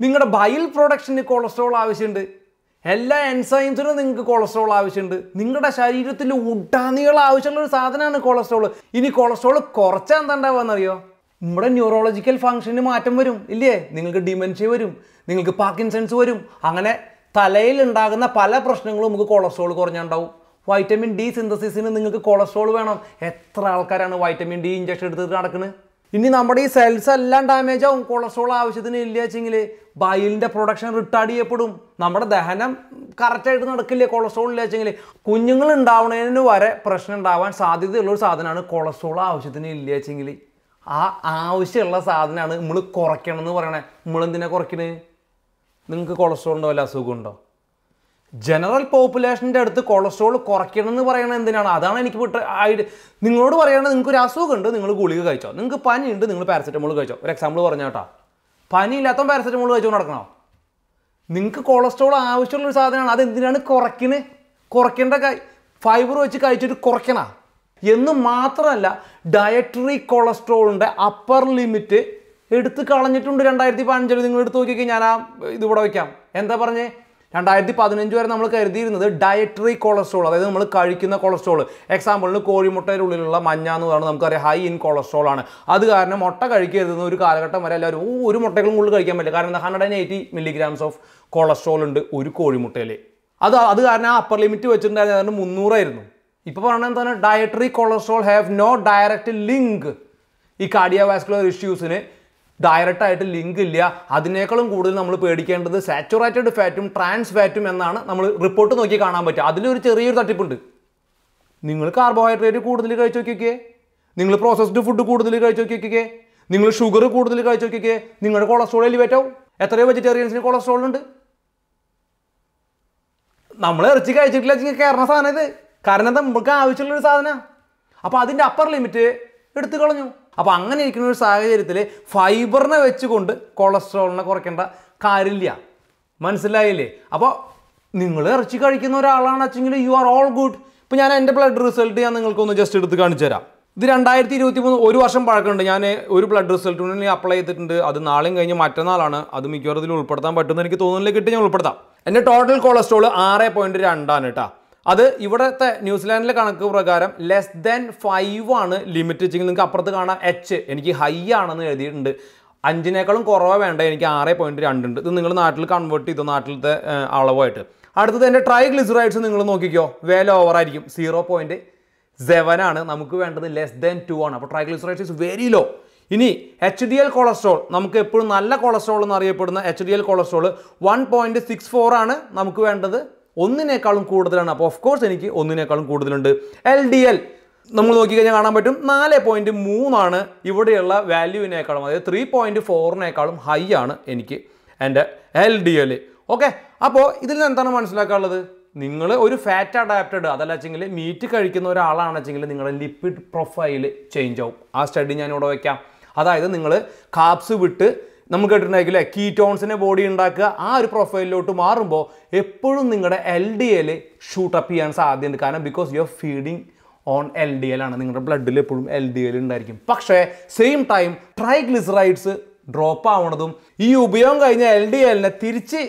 നിങ്ങളുടെ ബയൽ പ്രൊഡക്ഷന് കൊളസ്ട്രോൾ ആവശ്യമുണ്ട്. എല്ലാ എൻസൈംസിനും നിങ്ങൾക്ക് കൊളസ്ട്രോൾ ആവശ്യമുണ്ട്. നിങ്ങളുടെ ശരീരത്തിൽ ഉടാനികൾ ആവശ്യമുള്ള ഒരു സാധനമാണ് കൊളസ്ട്രോൾ. ഇനി കൊളസ്ട്രോൾ കുറച്ചാൽ എന്താ ഉണ്ടാവുകയെന്നറിയോ നമ്മുടെ ന്യൂറോളജിക്കൽ ഫംഗ്ഷന് മാറ്റം വരും ഇല്ലേ? നിങ്ങൾക്ക് ഡിമെൻഷ്യ വരും നിങ്ങൾക്ക് പാർക്കിൻസൺസ് വരും. അങ്ങനെ തലയിൽ ഉണ്ടാകുന്ന പല പ്രശ്നങ്ങളും നമുക്ക് കൊളസ്ട്രോൾ കുറഞ്ഞുണ്ടാവും. വൈറ്റമിൻ ഡി സിന്തസിസിന് നിങ്ങൾക്ക് കൊളസ്ട്രോൾ വേണം. എത്ര ആൾക്കാരാണ് വൈറ്റമിൻ ഡി ഇഞ്ചക്ഷൻ എടുത്തിട്ട് നടക്കുന്നത് ഇനി നമ്മുടെ ഈ സെൽസ് എല്ലാം ഡാമേജ് ആവും. കൊളസ്ട്രോൾ ആവശ്യത്തിന് ഇല്ല വെച്ചെങ്കിൽ ബയലിന്റെ പ്രൊഡക്ഷൻ റിട്ടാർഡ് ചെയ്യപ്പെടും. നമ്മുടെ ദഹനം കറക്റ്റായിട്ട് നടക്കില്ലേ? കൊളസ്ട്രോൾ ഇല്ല വെച്ചെങ്കിൽ കുഞ്ഞുങ്ങൾ ഉണ്ടാവുന്നതിന് വരെ പ്രശ്നം ഉണ്ടാവാൻ സാധ്യതയുള്ള ഒരു സാധനമാണ് കൊളസ്ട്രോൾ ആവശ്യത്തിന് ഇല്ല വെച്ചെങ്കിൽ ആ ആവശ്യമുള്ള സാധനമാണ് നമ്മൾ കുറയ്ക്കണം എന്ന് പറയണേ. നമ്മളെന്തിനാ കുറയ്ക്കണേ? നിങ്ങൾക്ക് കൊളസ്ട്രോൾ ഉണ്ടോ? വല്ല അസുഖമുണ്ടോ ജനറൽ പോപ്പുലേഷന്റെ അടുത്ത് കൊളസ്ട്രോൾ കുറയ്ക്കണം എന്ന് പറയണത് എന്തിനാണ്? അതാണ് എനിക്ക് വിട്ട നിങ്ങളോട് പറയണത് നിങ്ങൾക്ക് ഒരു അസുഖമുണ്ട് നിങ്ങൾ ഗുളിക കഴിച്ചോ? നിങ്ങൾക്ക് പനിയുണ്ട് നിങ്ങൾ പാരസെറ്റമോൾ കഴിച്ചോ? ഒരു എക്സാമ്പിൾ പറഞ്ഞ കേട്ടോ. പനി ഇല്ലാത്തവൻ പാരസെറ്റമോൾ കഴിച്ചോ നടക്കണോ? നിങ്ങൾക്ക് കൊളസ്ട്രോൾ ആവശ്യമുള്ള ഒരു സാധനമാണ് അത് എന്തിനാണ് കുറയ്ക്കുന്നത് കുറയ്ക്കേണ്ട ഫൈബർ വെച്ച് കഴിച്ചിട്ട് കുറയ്ക്കണ? എന്ന് മാത്രമല്ല ഡയറ്ററി കൊളസ്ട്രോളിന്റെ അപ്പർ ലിമിറ്റ് എടുത്ത് കളഞ്ഞിട്ടുണ്ട് രണ്ടായിരത്തി പതിനഞ്ചിൽ നിങ്ങൾ എടുത്ത് നോക്കിയൊക്കെ ഞാൻ ആ ഇതിവിടെ വയ്ക്കാം എന്താ പറഞ്ഞേ? രണ്ടായിരത്തി പതിനഞ്ച് വരെ നമ്മൾ കരുതിയിരുന്നത് ഡയറ്ററി കൊളസ്ട്രോൾ അതായത് നമ്മൾ കഴിക്കുന്ന കൊളസ്ട്രോൾ എക്സാമ്പിളിന് കോഴിമുട്ടയുടെ ഉള്ളിലുള്ള മഞ്ഞ എന്ന് പറയുന്നത് നമുക്കറിയാം ഹൈ ഇൻ കൊളസ്ട്രോൾ ആണ്. അത് കാരണം മുട്ട കഴിക്കരുതെന്ന് ഒരു കാലഘട്ടം വരെ എല്ലാവരും ഓ ഒരു മുട്ടകളും കൂടുതൽ കഴിക്കാൻ പറ്റില്ല. കാരണം hundred and eighty milligrams of cholesterol ഉണ്ട് ഒരു കോഴിമുട്ടയിൽ അത് അത് കാരണം ആ അപ്പർ ലിമിറ്റ് വെച്ചിട്ടുണ്ടായിരുന്നു അതുകൊണ്ട് മുന്നൂറായിരുന്നു ഇപ്പോൾ പറയുന്നത് എന്താണ്? Dietary cholesterol have no direct link ഈ കാർഡിയോ വാസ്കുലർ ഇഷ്യൂസിന് ഡയറക്റ്റ് ആയിട്ട് ലിങ്ക് ഇല്ല. അതിനേക്കാളും കൂടുതൽ നമ്മൾ പേടിക്കേണ്ടത് സാച്ചുറേറ്റഡ് ഫാറ്റും ട്രാൻസ് ഫാറ്റും എന്നാണ് നമ്മൾ റിപ്പോർട്ട് നോക്കി കാണാൻ പറ്റുക. അതിലൊരു ചെറിയൊരു തട്ടിപ്പുണ്ട്. നിങ്ങൾ കാർബോഹൈഡ്രേറ്റ് കൂടുതൽ കഴിച്ചു നോക്കിക്കേ. നിങ്ങൾ പ്രോസസ്ഡ് ഫുഡ് കൂടുതൽ കഴിച്ചു നോക്കിക്കേ. നിങ്ങൾ ഷുഗർ കൂടുതൽ കഴിച്ചു നോക്കിക്കേ. നിങ്ങളുടെ കൊളസ്ട്രോൾ എലിവേറ്റ് ആവും. എത്രയോ വെജിറ്റേറിയൻസിന് കൊളസ്ട്രോൾ ഉണ്ട്. നമ്മൾ ഇറച്ചി കഴിച്ചിട്ടില്ല കയറുന്ന സാധനം ഇത്. കാരണം നമുക്ക് ആവശ്യമുള്ളൊരു സാധനമാണ് അപ്പോൾ അതിന്റെ അപ്പർ ലിമിറ്റ് എടുത്തു കളഞ്ഞു. അപ്പോൾ അങ്ങനെ ഇരിക്കുന്ന ഒരു സാഹചര്യത്തിൽ ഫൈബറിനെ വെച്ചുകൊണ്ട് കൊളസ്ട്രോളിനെ കുറയ്ക്കേണ്ട കാര്യമില്ല. മനസ്സിലായില്ലേ? അപ്പോൾ നിങ്ങൾ ഇറച്ചി കഴിക്കുന്ന ഒരാളാണ് വെച്ചെങ്കിൽ യു ആർ ഓൾ ഗുഡ് ഇപ്പോൾ ഞാൻ എന്റെ ബ്ലഡ് റിസൾട്ട് ഞാൻ നിങ്ങൾക്കൊന്ന് ജസ്റ്റ് എടുത്ത് കാണിച്ചു തരാം. ഇത് രണ്ടായിരത്തി ഇരുപത്തി മൂന്ന് ഒരു വർഷം പഴക്കമുണ്ട്. ഞാൻ ഒരു ബ്ലഡ് റിസൾട്ടിന് അപ്ലൈ ചെയ്തിട്ടുണ്ട്. അത് നാളെയും കഴിഞ്ഞ് മറ്റന്നാളാണ്. അത് മിക്കവാറും ഉൾപ്പെടുത്താൻ പറ്റുമെന്ന് എനിക്ക് തോന്നുന്നില്ല. കിട്ടി ഞാൻ ഉൾപ്പെടുത്താം. എന്റെ ടോട്ടൽ കൊളസ്ട്രോൾ ആറ് പോയിന്റ് രണ്ടാണ് കേട്ടോ. അത് ഇവിടുത്തെ ന്യൂസിലാൻഡിലെ കണക്ക് പ്രകാരം ലെസ് ദാൻ ഫൈവ് ആണ് ലിമിറ്റ് വെച്ചെങ്കിൽ നിങ്ങൾക്ക് അപ്പുറത്ത് കാണാം എച്ച് എനിക്ക് ഹൈ ആണെന്ന് എഴുതിയിട്ടുണ്ട്. അഞ്ചിനേക്കാളും കുറവ് വേണ്ട. എനിക്ക് ആറ് പോയിന്റ് രണ്ടുണ്ട് ഇത് നിങ്ങൾ നാട്ടിൽ കൺവേർട്ട് ചെയ്തു? നാട്ടിലത്തെ അളവായിട്ട്. അടുത്തത് എന്റെ ട്രൈ ഗ്ലിസറൈഡ്സ് നിങ്ങൾ നോക്കിക്കോ. വേല ഓവർ ആയിരിക്കും. സീറോ പോയിന്റ് സെവൻ ആണ്. നമുക്ക് വേണ്ടത് ലെസ് ദാൻ ടു ആണ്. അപ്പോൾ triglycerides is very low ഇനി എച്ച് ഡി എൽ കൊളസ്ട്രോൾ നമുക്ക് എപ്പോഴും നല്ല കൊളസ്ട്രോൾ എന്നറിയപ്പെടുന്ന H D L cholesterol one point six four ആണ്. നമുക്ക് വേണ്ടത് ഒന്നിനേക്കാളും കൂടുതലാണ്. അപ്പോൾ ഓഫ് കോഴ്സ് എനിക്ക് ഒന്നിനേക്കാളും കൂടുതലുണ്ട്. എൽ ഡി എൽ നമ്മൾ നോക്കിക്കഴിഞ്ഞാൽ കാണാൻ പറ്റും നാല് പോയിന്റ് മൂന്നാണ് ഇവിടെയുള്ള വാല്യൂവിനേക്കാളും അതായത് ത്രീ പോയിന്റ് ഫോറിനേക്കാളും ഹൈ ആണ് എനിക്ക് എന്റെ എൽ ഡി എൽ ഓക്കെ അപ്പോൾ ഇതിൽ നിന്ന് എന്താണ് മനസ്സിലാക്കാനുള്ളത്? നിങ്ങൾ ഒരു ഫാറ്റ് അഡാപ്റ്റഡ് അതല്ല വെച്ചെങ്കിൽ മീറ്റ് കഴിക്കുന്ന ഒരാളാണെന്ന് വെച്ചെങ്കിൽ നിങ്ങളുടെ ലിപ്പിഡ് പ്രൊഫൈൽ ചേഞ്ച് ആവും. ആ സ്റ്റഡി ഞാൻ ഇവിടെ വയ്ക്കാം. അതായത് നിങ്ങൾ കാപ്സ് വിട്ട് നമുക്ക് കേട്ടിട്ടുണ്ടായിരിക്കില്ലേ കീറ്റോൺസിനെ ബോഡി ഉണ്ടാക്കുക. ആ ഒരു പ്രൊഫൈലിലോട്ട് മാറുമ്പോൾ എപ്പോഴും നിങ്ങളുടെ എൽ ഡി എൽ ഷൂട്ടപ്പ് ചെയ്യാൻ സാധ്യതയുണ്ട്. കാരണം because you are feeding on L D L ആണ് നിങ്ങളുടെ ബ്ലഡിൽ എപ്പോഴും എൽ ഡി എൽ ഉണ്ടായിരിക്കും. പക്ഷേ സെയിം ടൈം ട്രൈഗ്ലിസറൈഡ്സ് ഡ്രോപ്പ് ആവണതും ഈ ഉപയോഗം കഴിഞ്ഞ എൽ ഡി എല്ലിനെ തിരിച്ച്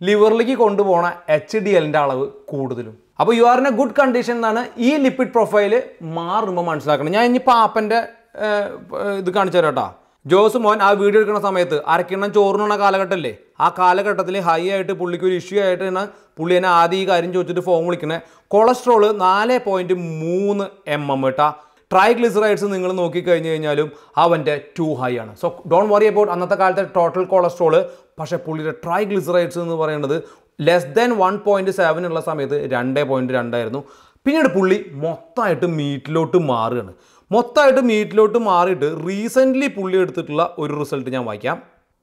ലിവറിലേക്ക് കൊണ്ടുപോകണ എച്ച് ഡി എല്ലിന്റെ അളവ് കൂടുതലും. അപ്പോൾ you are in a good condition എന്നാണ് ഈ ലിപ്പിഡ് പ്രൊഫൈൽ മാറുമ്പോൾ മനസ്സിലാക്കണം. ഞാൻ ഇനി പാപ്പന്റെ ഇത് കാണിച്ചു തരാം കേട്ടോ. ജോസ് മോൻ ആ വീഡിയോ എടുക്കുന്ന സമയത്ത് അരക്കിണ്ണം ചോറിനുള്ള കാലഘട്ടമല്ലേ ആ കാലഘട്ടത്തിൽ ഹൈ ആയിട്ട് പുള്ളിക്ക് ഒരു ഇഷ്യൂ ആയിട്ട് തന്നെ പുള്ളി എന്നെ ആദ്യം ഈ കാര്യം ചോദിച്ചിട്ട് ഫോം വിളിക്കണേ. കൊളസ്ട്രോൾ നാല് പോയിന്റ് മൂന്ന് എം എം കേട്ടാ ട്രൈഗ്ലിസറൈഡ്സ് നിങ്ങൾ നോക്കിക്കഴിഞ്ഞ് കഴിഞ്ഞാലും അവന്റെ ടു ഹൈ ആണ്. സോ ഡോണ്ട് വറി അബൌട്ട് അന്നത്തെ കാലത്തെ ടോട്ടൽ കൊളസ്ട്രോൾ പക്ഷേ പുള്ളിയുടെ ട്രൈഗ്ലിസറൈഡ്സ് എന്ന് പറയുന്നത് less than one point seven ഉള്ള സമയത്ത് രണ്ട് പോയിന്റ് രണ്ടായിരുന്നു പിന്നീട് പുള്ളി മൊത്തമായിട്ട് മീറ്റിലോട്ട് മാറുകയാണ്. മൊത്തമായിട്ട് മീറ്റിലോട്ട് മാറിയിട്ട് റീസെന്റ്ലി പുള്ളി എടുത്തിട്ടുള്ള ഒരു റിസൾട്ട് ഞാൻ വായിക്കാം.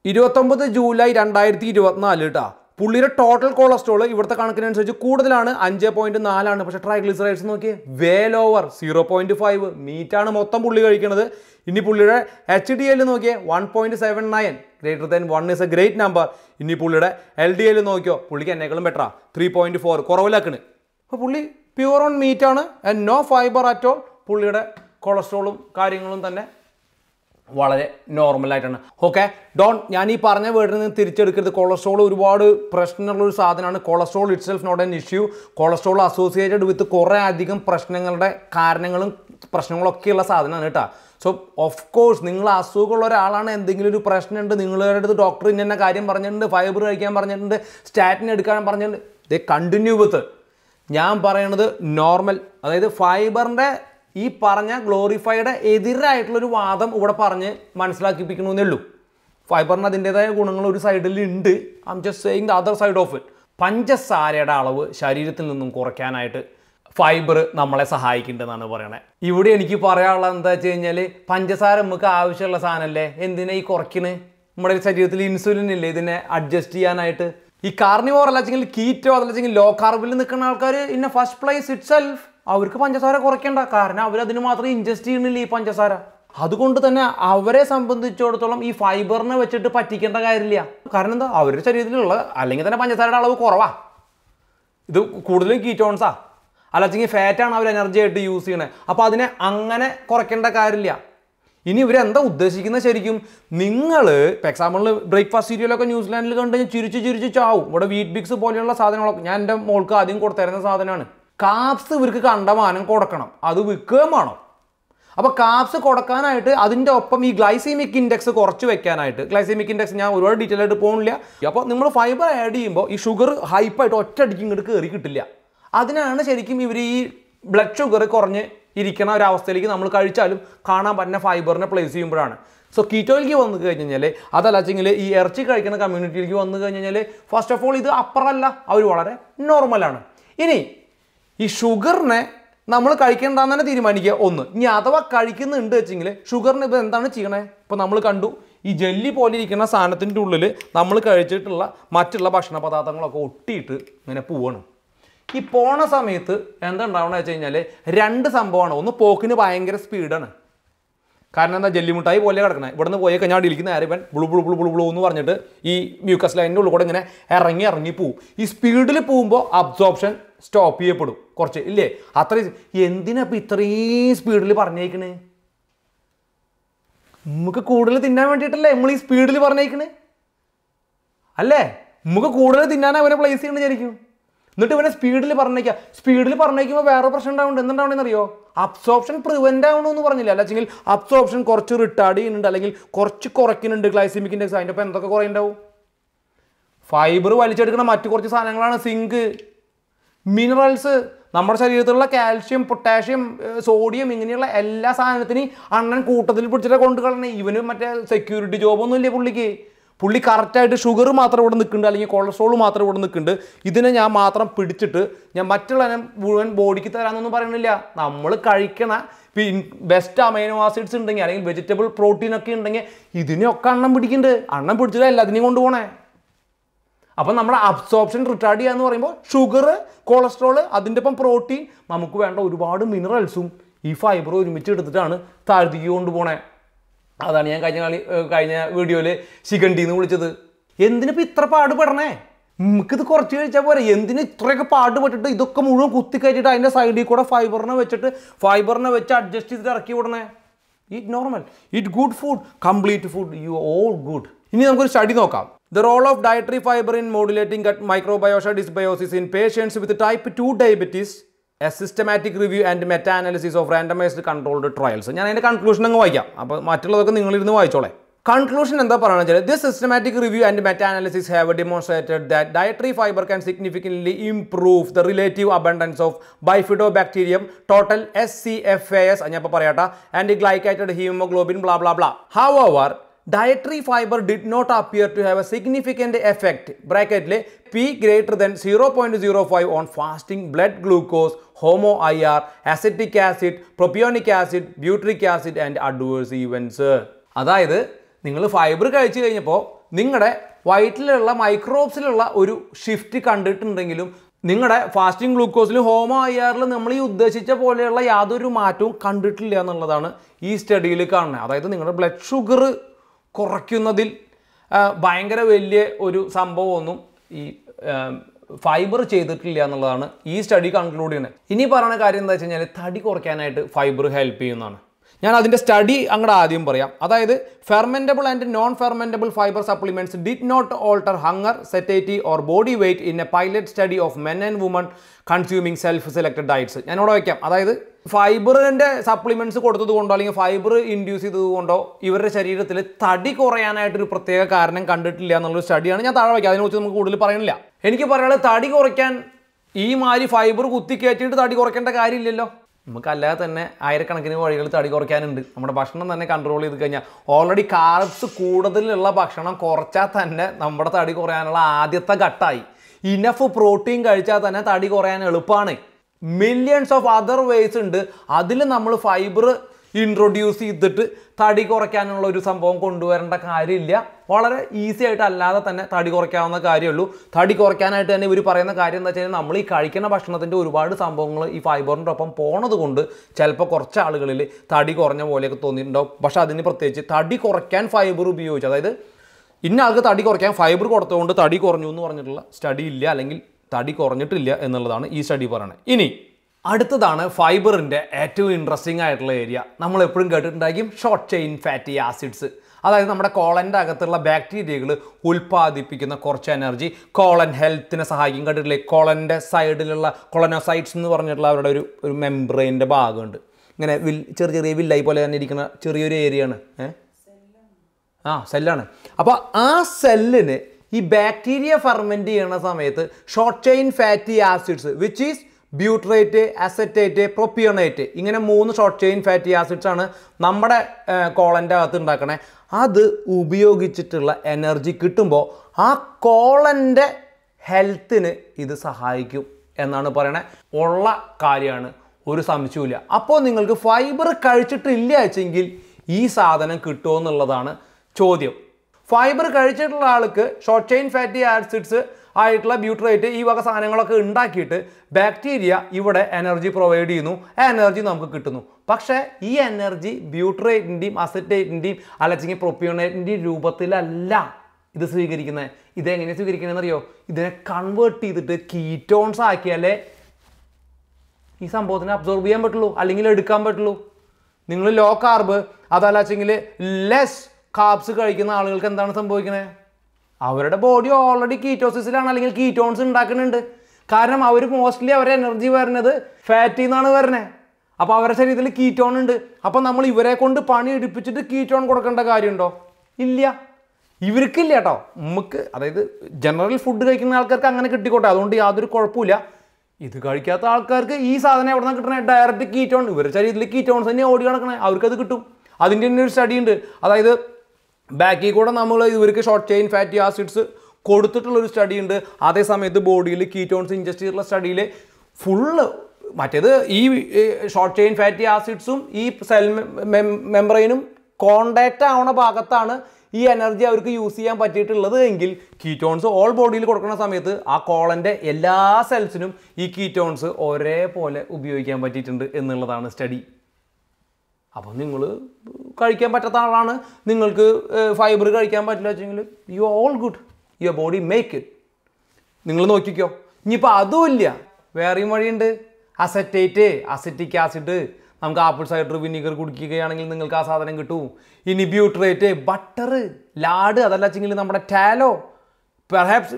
ഇരുപത്തൊമ്പത് ജൂലൈ രണ്ടായിരത്തി ഇരുപത്തിനാല് കേട്ടോ പുള്ളിയുടെ ടോട്ടൽ കൊളസ്ട്രോൾ ഇവിടുത്തെ കണക്കിനനുസരിച്ച് കൂടുതലാണ് അഞ്ച് പോയിന്റ് നാലാണ്. പക്ഷേ ട്രൈഗ്ലിസറൈഡ്സ് നോക്കിയേ well over zero point five മീറ്റാണ് മൊത്തം പുള്ളി കഴിക്കുന്നത് ഇനി പുള്ളിയുടെ എച്ച് ഡി എൽ നോക്കിയേ one point seven nine greater than one is a great number ഇനി പുള്ളിയുടെ എൽ ഡി എൽ നോക്കിയോ പുള്ളിക്ക് എന്നേക്കാളും ബെറ്ററാ ത്രീ പോയിന്റ് ഫോർ കുറവിലാക്കണ്. അപ്പോൾ പുള്ളി pure on മീറ്റാണ് and no fibre at all പുള്ളിയുടെ കൊളസ്ട്രോളും കാര്യങ്ങളും തന്നെ വളരെ നോർമലായിട്ടാണ് ഓക്കെ ഡോൺ ഞാൻ ഈ പറഞ്ഞ വേർഡിൽ നിന്ന് തിരിച്ചെടുക്കരുത്. കൊളസ്ട്രോൾ ഒരുപാട് പ്രശ്നമുള്ള ഒരു സാധനമാണ്. Cholesterol itself not an issue cholesterol associated with കുറേ അധികം പ്രശ്നങ്ങളുടെ കാരണങ്ങളും പ്രശ്നങ്ങളൊക്കെയുള്ള സാധനമാണ് കേട്ടോ. സോ ഓഫ് കോഴ്സ് നിങ്ങൾ അസുഖമുള്ള ഒരാളാണ്. എന്തെങ്കിലും ഒരു പ്രശ്നമുണ്ട് നിങ്ങളുടെ അടുത്ത് ഡോക്ടർ ഇന്ന കാര്യം പറഞ്ഞിട്ടുണ്ട് ഫൈബർ കഴിക്കാൻ പറഞ്ഞിട്ടുണ്ട് സ്റ്റാറ്റിൻ എടുക്കാൻ പറഞ്ഞിട്ടുണ്ട്. ദേ കണ്ടിന്യൂ വിത്ത് ഞാൻ പറയണത് നോർമൽ അതായത് ഫൈബറിന്റെ ഈ പറഞ്ഞ ഗ്ലോറിഫൈഡ് എതിരായിട്ടുള്ളൊരു വാദം ഇവിടെ പറഞ്ഞ് മനസ്സിലാക്കിപ്പിക്കണമെന്നേ ഉള്ളൂ ഫൈബറിന് അതിന്റെതായ ഗുണങ്ങൾ ഒരു സൈഡിൽ ഉണ്ട് I'm just saying the other side of it പഞ്ചസാരയുടെ അളവ് ശരീരത്തിൽ നിന്നും കുറയ്ക്കാനായിട്ട് ഫൈബർ നമ്മളെ സഹായിക്കുന്നുണ്ടെന്നാണ് പറയണേ. ഇവിടെ എനിക്ക് പറയാനുള്ളത് എന്താ വെച്ച് കഴിഞ്ഞാൽ പഞ്ചസാര നമുക്ക് ആവശ്യമുള്ള സാധനമല്ലേ? എന്തിനാ ഈ കുറയ്ക്കണ്? നമ്മുടെ ശരീരത്തിൽ ഇൻസുലിൻ ഇല്ലേ? ഇതിനെ അഡ്ജസ്റ്റ് ചെയ്യാനായിട്ട്. ഈ കാർണിവോർ അല്ലെങ്കിൽ കീറ്റോ അതല്ലെങ്കിൽ ലോ കാർബിൽ നിൽക്കുന്ന ആൾക്കാർ ഇന്ന ഫസ്റ്റ് പ്ലേസ് ഇറ്റ് സെൽഫ് അവർക്ക് പഞ്ചസാര കുറയ്ക്കണ്ട. കാരണം അവരതിന് മാത്രം ഇൻജസ്റ്റ് ചെയ്യുന്നില്ല ഈ പഞ്ചസാര? അതുകൊണ്ട് തന്നെ അവരെ സംബന്ധിച്ചിടത്തോളം ഈ ഫൈബറിനെ വെച്ചിട്ട് പറ്റിക്കേണ്ട കാര്യമില്ല. കാരണം എന്താ? അവരുടെ ശരീരത്തിലുള്ള അല്ലെങ്കിൽ തന്നെ പഞ്ചസാരയുടെ അളവ് കുറവാ. ഇത് കൂടുതലും കീറ്റോൺസാ അല്ലെങ്കിൽ ഫാറ്റാണ് അവർ എനർജി ആയിട്ട് യൂസ് ചെയ്യണത് അപ്പോൾ അതിനെ അങ്ങനെ കുറയ്ക്കേണ്ട കാര്യമില്ല. ഇനി ഇവരെന്താ ഉദ്ദേശിക്കുന്നത് ശരിക്കും? നിങ്ങൾ ഇപ്പോൾ എക്സാമ്പിളിൽ ബ്രേക്ക്ഫാസ്റ്റ് സീരിയലൊക്കെ ന്യൂസിലാൻഡിൽ കണ്ടു ചിരിച്ച് ചിരിച്ച് ചാവും. ഇവിടെ വീറ്റ് ബിക്സ് പോലെയുള്ള സാധനങ്ങളൊക്കെ ഞാൻ എന്റെ മോൾക്ക് ആദ്യം കൊടുത്തരുന്ന സാധനമാണ്. കാപ്സ് ഇവർക്ക് കണ്ടമാനം കൊടുക്കണം. അത് വിൽക്കുകയും വേണം. അപ്പോൾ കാപ്സ് കൊടുക്കാനായിട്ട് അതിന്റെ ഒപ്പം ഈ ഗ്ലൈസീമിക് ഇൻഡെക്സ് കുറച്ച് വെക്കാനായിട്ട്. ഗ്ലൈസീമിക് ഇൻഡെക്സ് ഞാൻ ഒരുപാട് ഡീറ്റെയിൽ ആയിട്ട് പോകുന്നില്ല അപ്പോൾ നമ്മൾ ഫൈബർ ആഡ് ചെയ്യുമ്പോൾ ഈ ഷുഗർ ഹൈപ്പായിട്ട് ഒറ്റയടിക്ക് ഇങ്ങോട്ട് കയറി കിട്ടില്ല. അതിനാണ് ശരിക്കും ഇവർ ഈ ബ്ലഡ് ഷുഗർ കുറഞ്ഞ് ഇരിക്കുന്ന ഒരു അവസ്ഥയിലേക്ക് നമ്മൾ കഴിച്ചാലും കാണാൻ പറ്റുന്ന ഫൈബറിനെ പ്ലേസ് ചെയ്യുമ്പോഴാണ്. സോ കീറ്റോയിലേക്ക് വന്നു കഴിഞ്ഞാൽ അതല്ല വെച്ചെങ്കിൽ ഈ ഇറച്ചി കഴിക്കുന്ന കമ്മ്യൂണിറ്റിയിലേക്ക് വന്നു കഴിഞ്ഞാൽ ഫസ്റ്റ് ഓഫ് ഓൾ ഇത് അപ്പറല്ല അവർ വളരെ നോർമലാണ് ഇനി ഈ ഷുഗറിനെ നമ്മൾ കഴിക്കേണ്ടെന്ന് തന്നെ തീരുമാനിക്കുക. ഒന്ന് ഇനി അഥവാ കഴിക്കുന്നുണ്ട് വെച്ചെങ്കിൽ ഷുഗറിന് ഇപ്പോൾ എന്താണ് ചെയ്യണേ? ഇപ്പോൾ നമ്മൾ കണ്ടു ഈ ജെല്ലി പോലെ ഇരിക്കുന്ന സാധനത്തിന്റെ ഉള്ളിൽ നമ്മൾ കഴിച്ചിട്ടുള്ള മറ്റുള്ള ഭക്ഷണ പദാർത്ഥങ്ങളൊക്കെ ഒട്ടിയിട്ട് ഇങ്ങനെ പോവണം. ഈ പോണ സമയത്ത് എന്താ ഉണ്ടാവണമെന്ന് വെച്ച് കഴിഞ്ഞാൽ രണ്ട് സംഭവമാണ്. ഒന്ന് പോക്കിന് ഭയങ്കര സ്പീഡാണ് കാരണം എന്താ ജെല്ലിമുട്ടായി പോലെ കിടക്കണേ. ഇവിടുന്ന് പോയി കഴിഞ്ഞാൽ ഇരിക്കുന്ന നേരം ഇവൻ ബുളു ബുളു ബുളു ബുളു ബ്ലൂ എന്ന് പറഞ്ഞിട്ട് ഈ മ്യൂക്കസ് ലൈനിന്റെ ഉള്ളിൽ കൂടെ ഇങ്ങനെ ഇറങ്ങി ഇറങ്ങി പോവും. ഈ സ്പീഡിൽ പോകുമ്പോൾ അബ്സോർപ്ഷൻ സ്റ്റോപ്പ് ചെയ്യപ്പെടും. കുറച്ച് ഇല്ലേ? അത്രയും എന്തിനാ ഇപ്പം ഇത്രയും സ്പീഡിൽ പറഞ്ഞേക്കണേ? നമുക്ക് കൂടുതൽ തിന്നാൻ വേണ്ടിയിട്ടല്ലേ നമ്മൾ ഈ സ്പീഡിൽ പറഞ്ഞേക്കണേ? അല്ലേ? നമുക്ക് കൂടുതൽ തിന്നാൻ അവനെ പ്ലേസ് ചെയ്യണമെന്ന് വിചാരിക്കും. എന്നിട്ട് ഇവനെ സ്പീഡിൽ പറഞ്ഞേക്കുക സ്പീഡിൽ പറഞ്ഞേക്കുമ്പോൾ വേറെ പ്രശ്നം ഉണ്ടാവുന്നുണ്ട് എന്തുണ്ടാവണമെന്ന് അറിയോ അബ്സോപ്ഷൻ പ്രിവെന്റ് ആവണമെന്ന് പറഞ്ഞില്ല അല്ലെങ്കിൽ അബ്സോപ്ഷൻ കുറച്ച് റിട്ടാർഡ് ചെയ്യുന്നുണ്ട് അല്ലെങ്കിൽ കുറച്ച് കുറയ്ക്കുന്നുണ്ട് ഗ്ലൈസിമിക് ഇൻഡെക്സ് അതിന്റെ ഒപ്പം എന്തൊക്കെ കുറയുണ്ടാവും ഫൈബർ വലിച്ചെടുക്കുന്ന മറ്റു കുറച്ച് സാധനങ്ങളാണ് സിങ്ക് മിനറൽസ് നമ്മുടെ ശരീരത്തിലുള്ള കാൽഷ്യം പൊട്ടാഷ്യം സോഡിയം ഇങ്ങനെയുള്ള എല്ലാ സാധനത്തിനും അണ്ണൻ കൂട്ടത്തിൽ പിടിച്ചിട്ട് കൊണ്ടുകളെ കളഞ്ഞേ ഇവന് മറ്റേ സെക്യൂരിറ്റി ജോബൊന്നും ഇല്ലേ പുള്ളിക്ക്? പുള്ളി കറക്റ്റായിട്ട് ഷുഗർ മാത്രം ഇവിടെ നിൽക്കുന്നുണ്ട് അല്ലെങ്കിൽ കൊളസ്ട്രോൾ മാത്രം ഇവിടെ നിൽക്കുന്നുണ്ട്. ഇതിനെ ഞാൻ മാത്രം പിടിച്ചിട്ട് ഞാൻ മറ്റുള്ളവനെ മുഴുവൻ ബോഡിക്ക് തരാമെന്നൊന്നും പറയണില്ല നമ്മൾ കഴിക്കണ ബെസ്റ്റ് അമൈനോ ആസിഡ്സ് ഉണ്ടെങ്കിൽ അല്ലെങ്കിൽ വെജിറ്റബിൾ പ്രോട്ടീൻ ഒക്കെ ഉണ്ടെങ്കിൽ ഇതിനെയൊക്കെ അണ്ണം പിടിക്കുന്നുണ്ട്. അണ്ണം പിടിച്ചിട്ട് എല്ലാത്തിനെയും കൊണ്ടുപോകണേ അപ്പം നമ്മുടെ അബ്സോർപ്ഷൻ റിട്ടാർഡ് ചെയ്യുക എന്ന് പറയുമ്പോൾ ഷുഗർ കൊളസ്ട്രോൾ അതിന്റെ ഒപ്പം പ്രോട്ടീൻ നമുക്ക് വേണ്ട ഒരുപാട് മിനറൽസും ഈ ഫൈബർ ഒരുമിച്ച് എടുത്തിട്ടാണ് താഴ്ത്തിക്ക് കൊണ്ടുപോണേ. അതാണ് ഞാൻ കഴിഞ്ഞ കളി കഴിഞ്ഞ വീഡിയോയിൽ ശിഖണ്ഡി എന്ന് വിളിച്ചത്. എന്തിനിപ്പോൾ ഇത്ര പാടുപെടണേ? നമുക്കിത് കുറച്ച് കഴിച്ചാൽ പോരെ. എന്തിന് ഇത്രയൊക്കെ പാടുപെട്ടിട്ട് ഇതൊക്കെ മുഴുവൻ കുത്തി കയറ്റിയിട്ട് അതിന്റെ സൈഡിൽ കൂടെ ഫൈബറിനെ വെച്ചിട്ട് ഫൈബറിനെ വെച്ച് അഡ്ജസ്റ്റ് ചെയ്ത് ഇറക്കി വിടണേ? It normal it good food complete food you all good ഇനി നമുക്കൊരു സ്റ്റഡി നോക്കാം. The role of dietary fibre in modulating microbiota dysbiosis in patients with type two diabetes systematic review and meta analysis of randomised controlled trials ഞാൻ അതിന്റെ കൺക്ലൂഷൻ അങ്ങ് വായിക്കാം. അപ്പോൾ മറ്റുള്ളതൊക്കെ നിങ്ങളിരുന്ന് വായിച്ചോളെ. കൺക്ലൂഷൻ എന്താ പറയുക വെച്ചാൽ this systematic review and meta analysis have demonstrated that dietary fibre can significantly improve the relative abundance of bifidobacterium total S C F A S ഞാൻ ഇപ്പോൾ പറയട്ടെ and glycated haemoglobin blah blah blah however dietary fibre did not appear to have a significant effect ബ്രാക്കറ്റിൽ P greater than zero point zero five on fasting blood glucose HOMA I R acetic acid propionic acid butyric acid and adverse events അതായത് നിങ്ങൾ ഫൈബർ കഴിച്ചു കഴിഞ്ഞപ്പോൾ നിങ്ങളുടെ വയറ്റിലുള്ള മൈക്രോബ്സിലുള്ള ഒരു ഷിഫ്റ്റ് കണ്ടിട്ടുണ്ടെങ്കിലും നിങ്ങളുടെ ഫാസ്റ്റിംഗ് ഗ്ലൂക്കോസിലും ഹോമോ ഐ ആറിൽ നമ്മൾ ഈ ഉദ്ദേശിച്ച പോലെയുള്ള യാതൊരു മാറ്റവും കണ്ടിട്ടില്ല എന്നുള്ളതാണ് ഈ സ്റ്റഡിയിൽ കാണുന്നത്. അതായത് നിങ്ങളുടെ ബ്ലഡ് ഷുഗർ കുറയ്ക്കുന്നതിൽ ഭയങ്കര വലിയ ഒരു സംഭവമൊന്നും ഈ ഫൈബർ ചെയ്തിട്ടില്ല എന്നുള്ളതാണ് ഈ സ്റ്റഡി കൺക്ലൂഡ് ചെയ്യുന്നത് ഇനി പറയുന്ന കാര്യം എന്താ വെച്ച് കഴിഞ്ഞാൽ തടി കുറയ്ക്കാനായിട്ട് ഫൈബർ ഹെൽപ്പ് ചെയ്യുന്നതാണ്. ഞാൻ അതിന്റെ സ്റ്റഡി അങ്ങോട്ട് ആദ്യം പറയാം. അതായത് fermentable and non fermentable fibre supplements did not alter hunger satiety or body weight in a pilot study of men and women consuming self selected diets ഞാനിവിടെ വയ്ക്കാം. അതായത് ഫൈബറിന്റെ സപ്ലിമെന്റ്സ് കൊടുത്തത് കൊണ്ടോ അല്ലെങ്കിൽ ഫൈബർ ഇൻഡ്യൂസ് ചെയ്തത് കൊണ്ടോ ഇവരുടെ ശരീരത്തിൽ തടി കുറയാനായിട്ടൊരു പ്രത്യേക കാരണം കണ്ടിട്ടില്ല എന്നുള്ളൊരു സ്റ്റഡിയാണ് ഞാൻ താഴെ വയ്ക്കുക. അതിനെക്കുറിച്ച് നമുക്ക് കൂടുതൽ പറയണില്ല എനിക്ക് പറയാനുള്ളത് തടി കുറയ്ക്കാൻ ഈ മാതിരി ഫൈബർ കുത്തി കയറ്റിയിട്ട് തടി കുറയ്ക്കേണ്ട കാര്യമില്ലല്ലോ. നമുക്കല്ലാതെ തന്നെ ആയിരക്കണക്കിന് വഴികൾ തടി കുറയ്ക്കാനുണ്ട്. നമ്മുടെ ഭക്ഷണം തന്നെ കൺട്രോൾ ചെയ്ത് കഴിഞ്ഞാൽ ഓൾറെഡി കാർബ്സ് കൂടുതലുള്ള ഭക്ഷണം കുറച്ചാൽ തന്നെ നമ്മുടെ തടി കുറയാനുള്ള ആദ്യത്തെ ഘട്ടമായി ഇനഫ് പ്രോട്ടീൻ കഴിച്ചാൽ തന്നെ തടി കുറയാൻ എളുപ്പമാണ് മില്യൺസ് ഓഫ് അതർ വേസ് ഉണ്ട്. അതിൽ നമ്മൾ ഫൈബർ ഇൻട്രൊഡ്യൂസ് ചെയ്തിട്ട് തടി കുറയ്ക്കാനുള്ള ഒരു സംഭവം കൊണ്ടുവരേണ്ട കാര്യമില്ല. വളരെ ഈസി ആയിട്ട് അല്ലാതെ തന്നെ തടി കുറയ്ക്കാവുന്ന കാര്യമുള്ളൂ. തടി കുറയ്ക്കാനായിട്ട് തന്നെ ഇവർ പറയുന്ന കാര്യം എന്താ വെച്ചാൽ നമ്മൾ ഈ കഴിക്കുന്ന ഭക്ഷണത്തിന്റെ ഒരുപാട് സംഭവങ്ങൾ ഈ ഫൈബറിന്റെ ഒപ്പം പോണത് കൊണ്ട് ചിലപ്പോൾ കുറച്ച് ആളുകളിൽ തടി കുറഞ്ഞ പോലെയൊക്കെ തോന്നിയിട്ടുണ്ടാവും. പക്ഷേ അതിന് പ്രത്യേകിച്ച് തടി കുറയ്ക്കാൻ ഫൈബർ ഉപയോഗിച്ച് അതായത് ഇന്ന ആൾക്ക് തടി കുറയ്ക്കാൻ ഫൈബർ കൊടുത്തതുകൊണ്ട് തടി കുറഞ്ഞു എന്ന് പറഞ്ഞിട്ടുള്ള സ്റ്റഡി ഇല്ല. അല്ലെങ്കിൽ തടി കുറഞ്ഞിട്ടില്ല എന്നുള്ളതാണ് ഈ സ്റ്റഡി പറയുന്നത് ഇനി അടുത്തതാണ് ഫൈബറിന്റെ ഏറ്റവും ഇൻട്രസ്റ്റിംഗ് ആയിട്ടുള്ള ഏരിയ നമ്മൾ എപ്പോഴും കേട്ടിട്ടുണ്ടായിരിക്കും ഷോർട്ട് ചെയിൻ ഫാറ്റി ആസിഡ്സ് അതായത് നമ്മുടെ കോളന്റെ അകത്തുള്ള ബാക്ടീരിയകൾ ഉൽപ്പാദിപ്പിക്കുന്ന കുറച്ച് എനർജി കോളൻ ഹെൽത്തിനെ സഹായിക്കും. കണ്ടിട്ടില്ലേ? കോളന്റെ സൈഡിലുള്ള കൊളനോസൈറ്റ്സ് എന്ന് പറഞ്ഞിട്ടുള്ള അവരുടെ ഒരു ഒരു മെംബ്രെയിന്റെ ഭാഗമുണ്ട്. ഇങ്ങനെ വിൽ ചെറിയ ചെറിയ വില്ലായി പോലെ തന്നെ ഇരിക്കുന്ന ചെറിയൊരു ഏരിയയാണ് ഏഹ് ആ സെല്ലാണ് അപ്പോൾ ആ സെല്ലിന് ഈ ബാക്ടീരിയ ഫെർമെന്റ് ചെയ്യുന്ന സമയത്ത് short chain fatty acids which is butyrate acetate propionate ഇങ്ങനെ മൂന്ന് ഷോർട്ട് ചെയിൻ ഫാറ്റി ആസിഡ്സ് ആണ് നമ്മുടെ കോളന്റെ അകത്ത് ഉണ്ടാക്കണേ. അത് ഉപയോഗിച്ചിട്ടുള്ള എനർജി കിട്ടുമ്പോൾ ആ കോളന്റെ ഹെൽത്തിന് ഇത് സഹായിക്കും എന്നാണ് പറയണേ. ഉള്ള കാര്യമാണ് ഒരു സംശയവുമില്ല. അപ്പോൾ നിങ്ങൾക്ക് ഫൈബർ കഴിച്ചിട്ടില്ല വെച്ചെങ്കിൽ ഈ സാധനം കിട്ടുമോ എന്നുള്ളതാണ് ചോദ്യം. ഫൈബർ കഴിച്ചിട്ടുള്ള ആൾക്ക് ഷോർട്ട് ചെയിൻ ഫാറ്റി ആസിഡ്സ് ആയിട്ടുള്ള ബ്യൂട്രേറ്റ് ഈ വക സാധനങ്ങളൊക്കെ ഉണ്ടാക്കിയിട്ട് ബാക്ടീരിയ ഇവിടെ എനർജി പ്രൊവൈഡ് ചെയ്യുന്നു. ആ എനർജി നമുക്ക് കിട്ടുന്നു. പക്ഷേ ഈ എനർജി ബ്യൂട്രേറ്റിന്റെയും അസറ്റേറ്റിന്റെയും അല്ലെങ്കിൽ പ്രൊപ്പിയോണേറ്റിന്റെയും രൂപത്തിലല്ല ഇത് സ്വീകരിക്കുന്നത്. ഇതെങ്ങനെ സ്വീകരിക്കണമെന്ന് അറിയോ ഇതിനെ കൺവേർട്ട് ചെയ്തിട്ട് കീറ്റോൺസ് ആക്കിയാലേ ഈ സംഭവത്തിനെ അബ്സോർബ് ചെയ്യാൻ പറ്റുള്ളൂ അല്ലെങ്കിൽ എടുക്കാൻ പറ്റുള്ളൂ. നിങ്ങൾ ലോ കാർബ് അതല്ല വെച്ചെങ്കിൽ ലെസ് കാർബ്സ് കഴിക്കുന്ന ആളുകൾക്ക് എന്താണ് സംഭവിക്കുന്നത് അവരുടെ ബോഡി ഓൾറെഡി കീറ്റോസിസിലാണ് അല്ലെങ്കിൽ കീറ്റോൺസ് ഉണ്ടാക്കുന്നുണ്ട്. കാരണം അവർ മോസ്റ്റ്ലി അവരുടെ എനർജി വരുന്നത് ഫാറ്റിൽ നിന്നാണ് വരുന്നത് അപ്പോൾ അവരുടെ ശരീരത്തിൽ കീറ്റോൺ ഉണ്ട്. അപ്പോൾ നമ്മൾ ഇവരെ കൊണ്ട് പണി എടുപ്പിച്ചിട്ട് കീറ്റോൺ കൊടുക്കേണ്ട കാര്യമുണ്ടോ? ഇല്ല. ഇവർക്കില്ല കേട്ടോ നമുക്ക് അതായത് ജനറൽ ഫുഡ് കഴിക്കുന്ന ആൾക്കാർക്ക് അങ്ങനെ കിട്ടിക്കോട്ടെ. അതുകൊണ്ട് യാതൊരു കുഴപ്പമില്ല. ഇത് കഴിക്കാത്ത ആൾക്കാർക്ക് ഈ സാധനം എവിടെ നിന്ന് കിട്ടണേ? ഡയറക്റ്റ് കീറ്റോൺ ഇവരുടെ ശരീരത്തിൽ കീറ്റോൺസ് തന്നെ ഓടി കിടക്കണേ അവർക്കത് കിട്ടും. അതിന്റെ തന്നെ ഒരു സ്റ്റഡി ഉണ്ട്. അതായത് ബാക്കിൽ കൂടെ നമ്മൾ ഇവർക്ക് ഷോർട്ട് ചെയിൻ ഫാറ്റി ആസിഡ്സ് കൊടുത്തിട്ടുള്ള ഒരു സ്റ്റഡി ഉണ്ട് അതേസമയത്ത് ബോഡിയിൽ കീറ്റോൺസ് ഇൻജസ്റ്റ് ചെയ്തിട്ടുള്ള സ്റ്റഡിയിൽ ഫുള്ള് മറ്റേത് ഈ ഷോർട്ട് ചെയിൻ ഫാറ്റി ആസിഡ്സും ഈ സെൽ മെംബ്രെയിനും കോണ്ടാക്റ്റ് ആവണ ഭാഗത്താണ് ഈ എനർജി അവർക്ക് യൂസ് ചെയ്യാൻ പറ്റിയിട്ടുള്ളത് എങ്കിൽ കീറ്റോൺസ് ഓൾ ബോഡിയിൽ കൊടുക്കുന്ന സമയത്ത് ആ കോളന്റെ എല്ലാ സെൽസിനും ഈ കീറ്റോൺസ് ഒരേപോലെ ഉപയോഗിക്കാൻ പറ്റിയിട്ടുണ്ട് എന്നുള്ളതാണ് സ്റ്റഡി അപ്പോൾ നിങ്ങൾ കഴിക്കാൻ പറ്റാത്ത ആളാണ്. നിങ്ങൾക്ക് ഫൈബർ കഴിക്കാൻ പറ്റില്ല വെച്ചെങ്കിൽ you all good your body make it നിങ്ങൾ നോക്കിക്കോ. ഇനിയിപ്പോൾ അതുമില്ല വേറെയും വഴിയുണ്ട്. അസറ്റേറ്റ് അസറ്റിക് ആസിഡ് നമുക്ക് ആപ്പിൾ സൈഡർ വിനീഗർ കുടിക്കുകയാണെങ്കിൽ നിങ്ങൾക്ക് ആ സാധനം കിട്ടും. ഇനി ബ്യൂട്രേറ്റ് ബട്ടർ ലാഡ് അതല്ല വെച്ചെങ്കിൽ നമ്മുടെ ടാലോ പെർഹാപ്സ്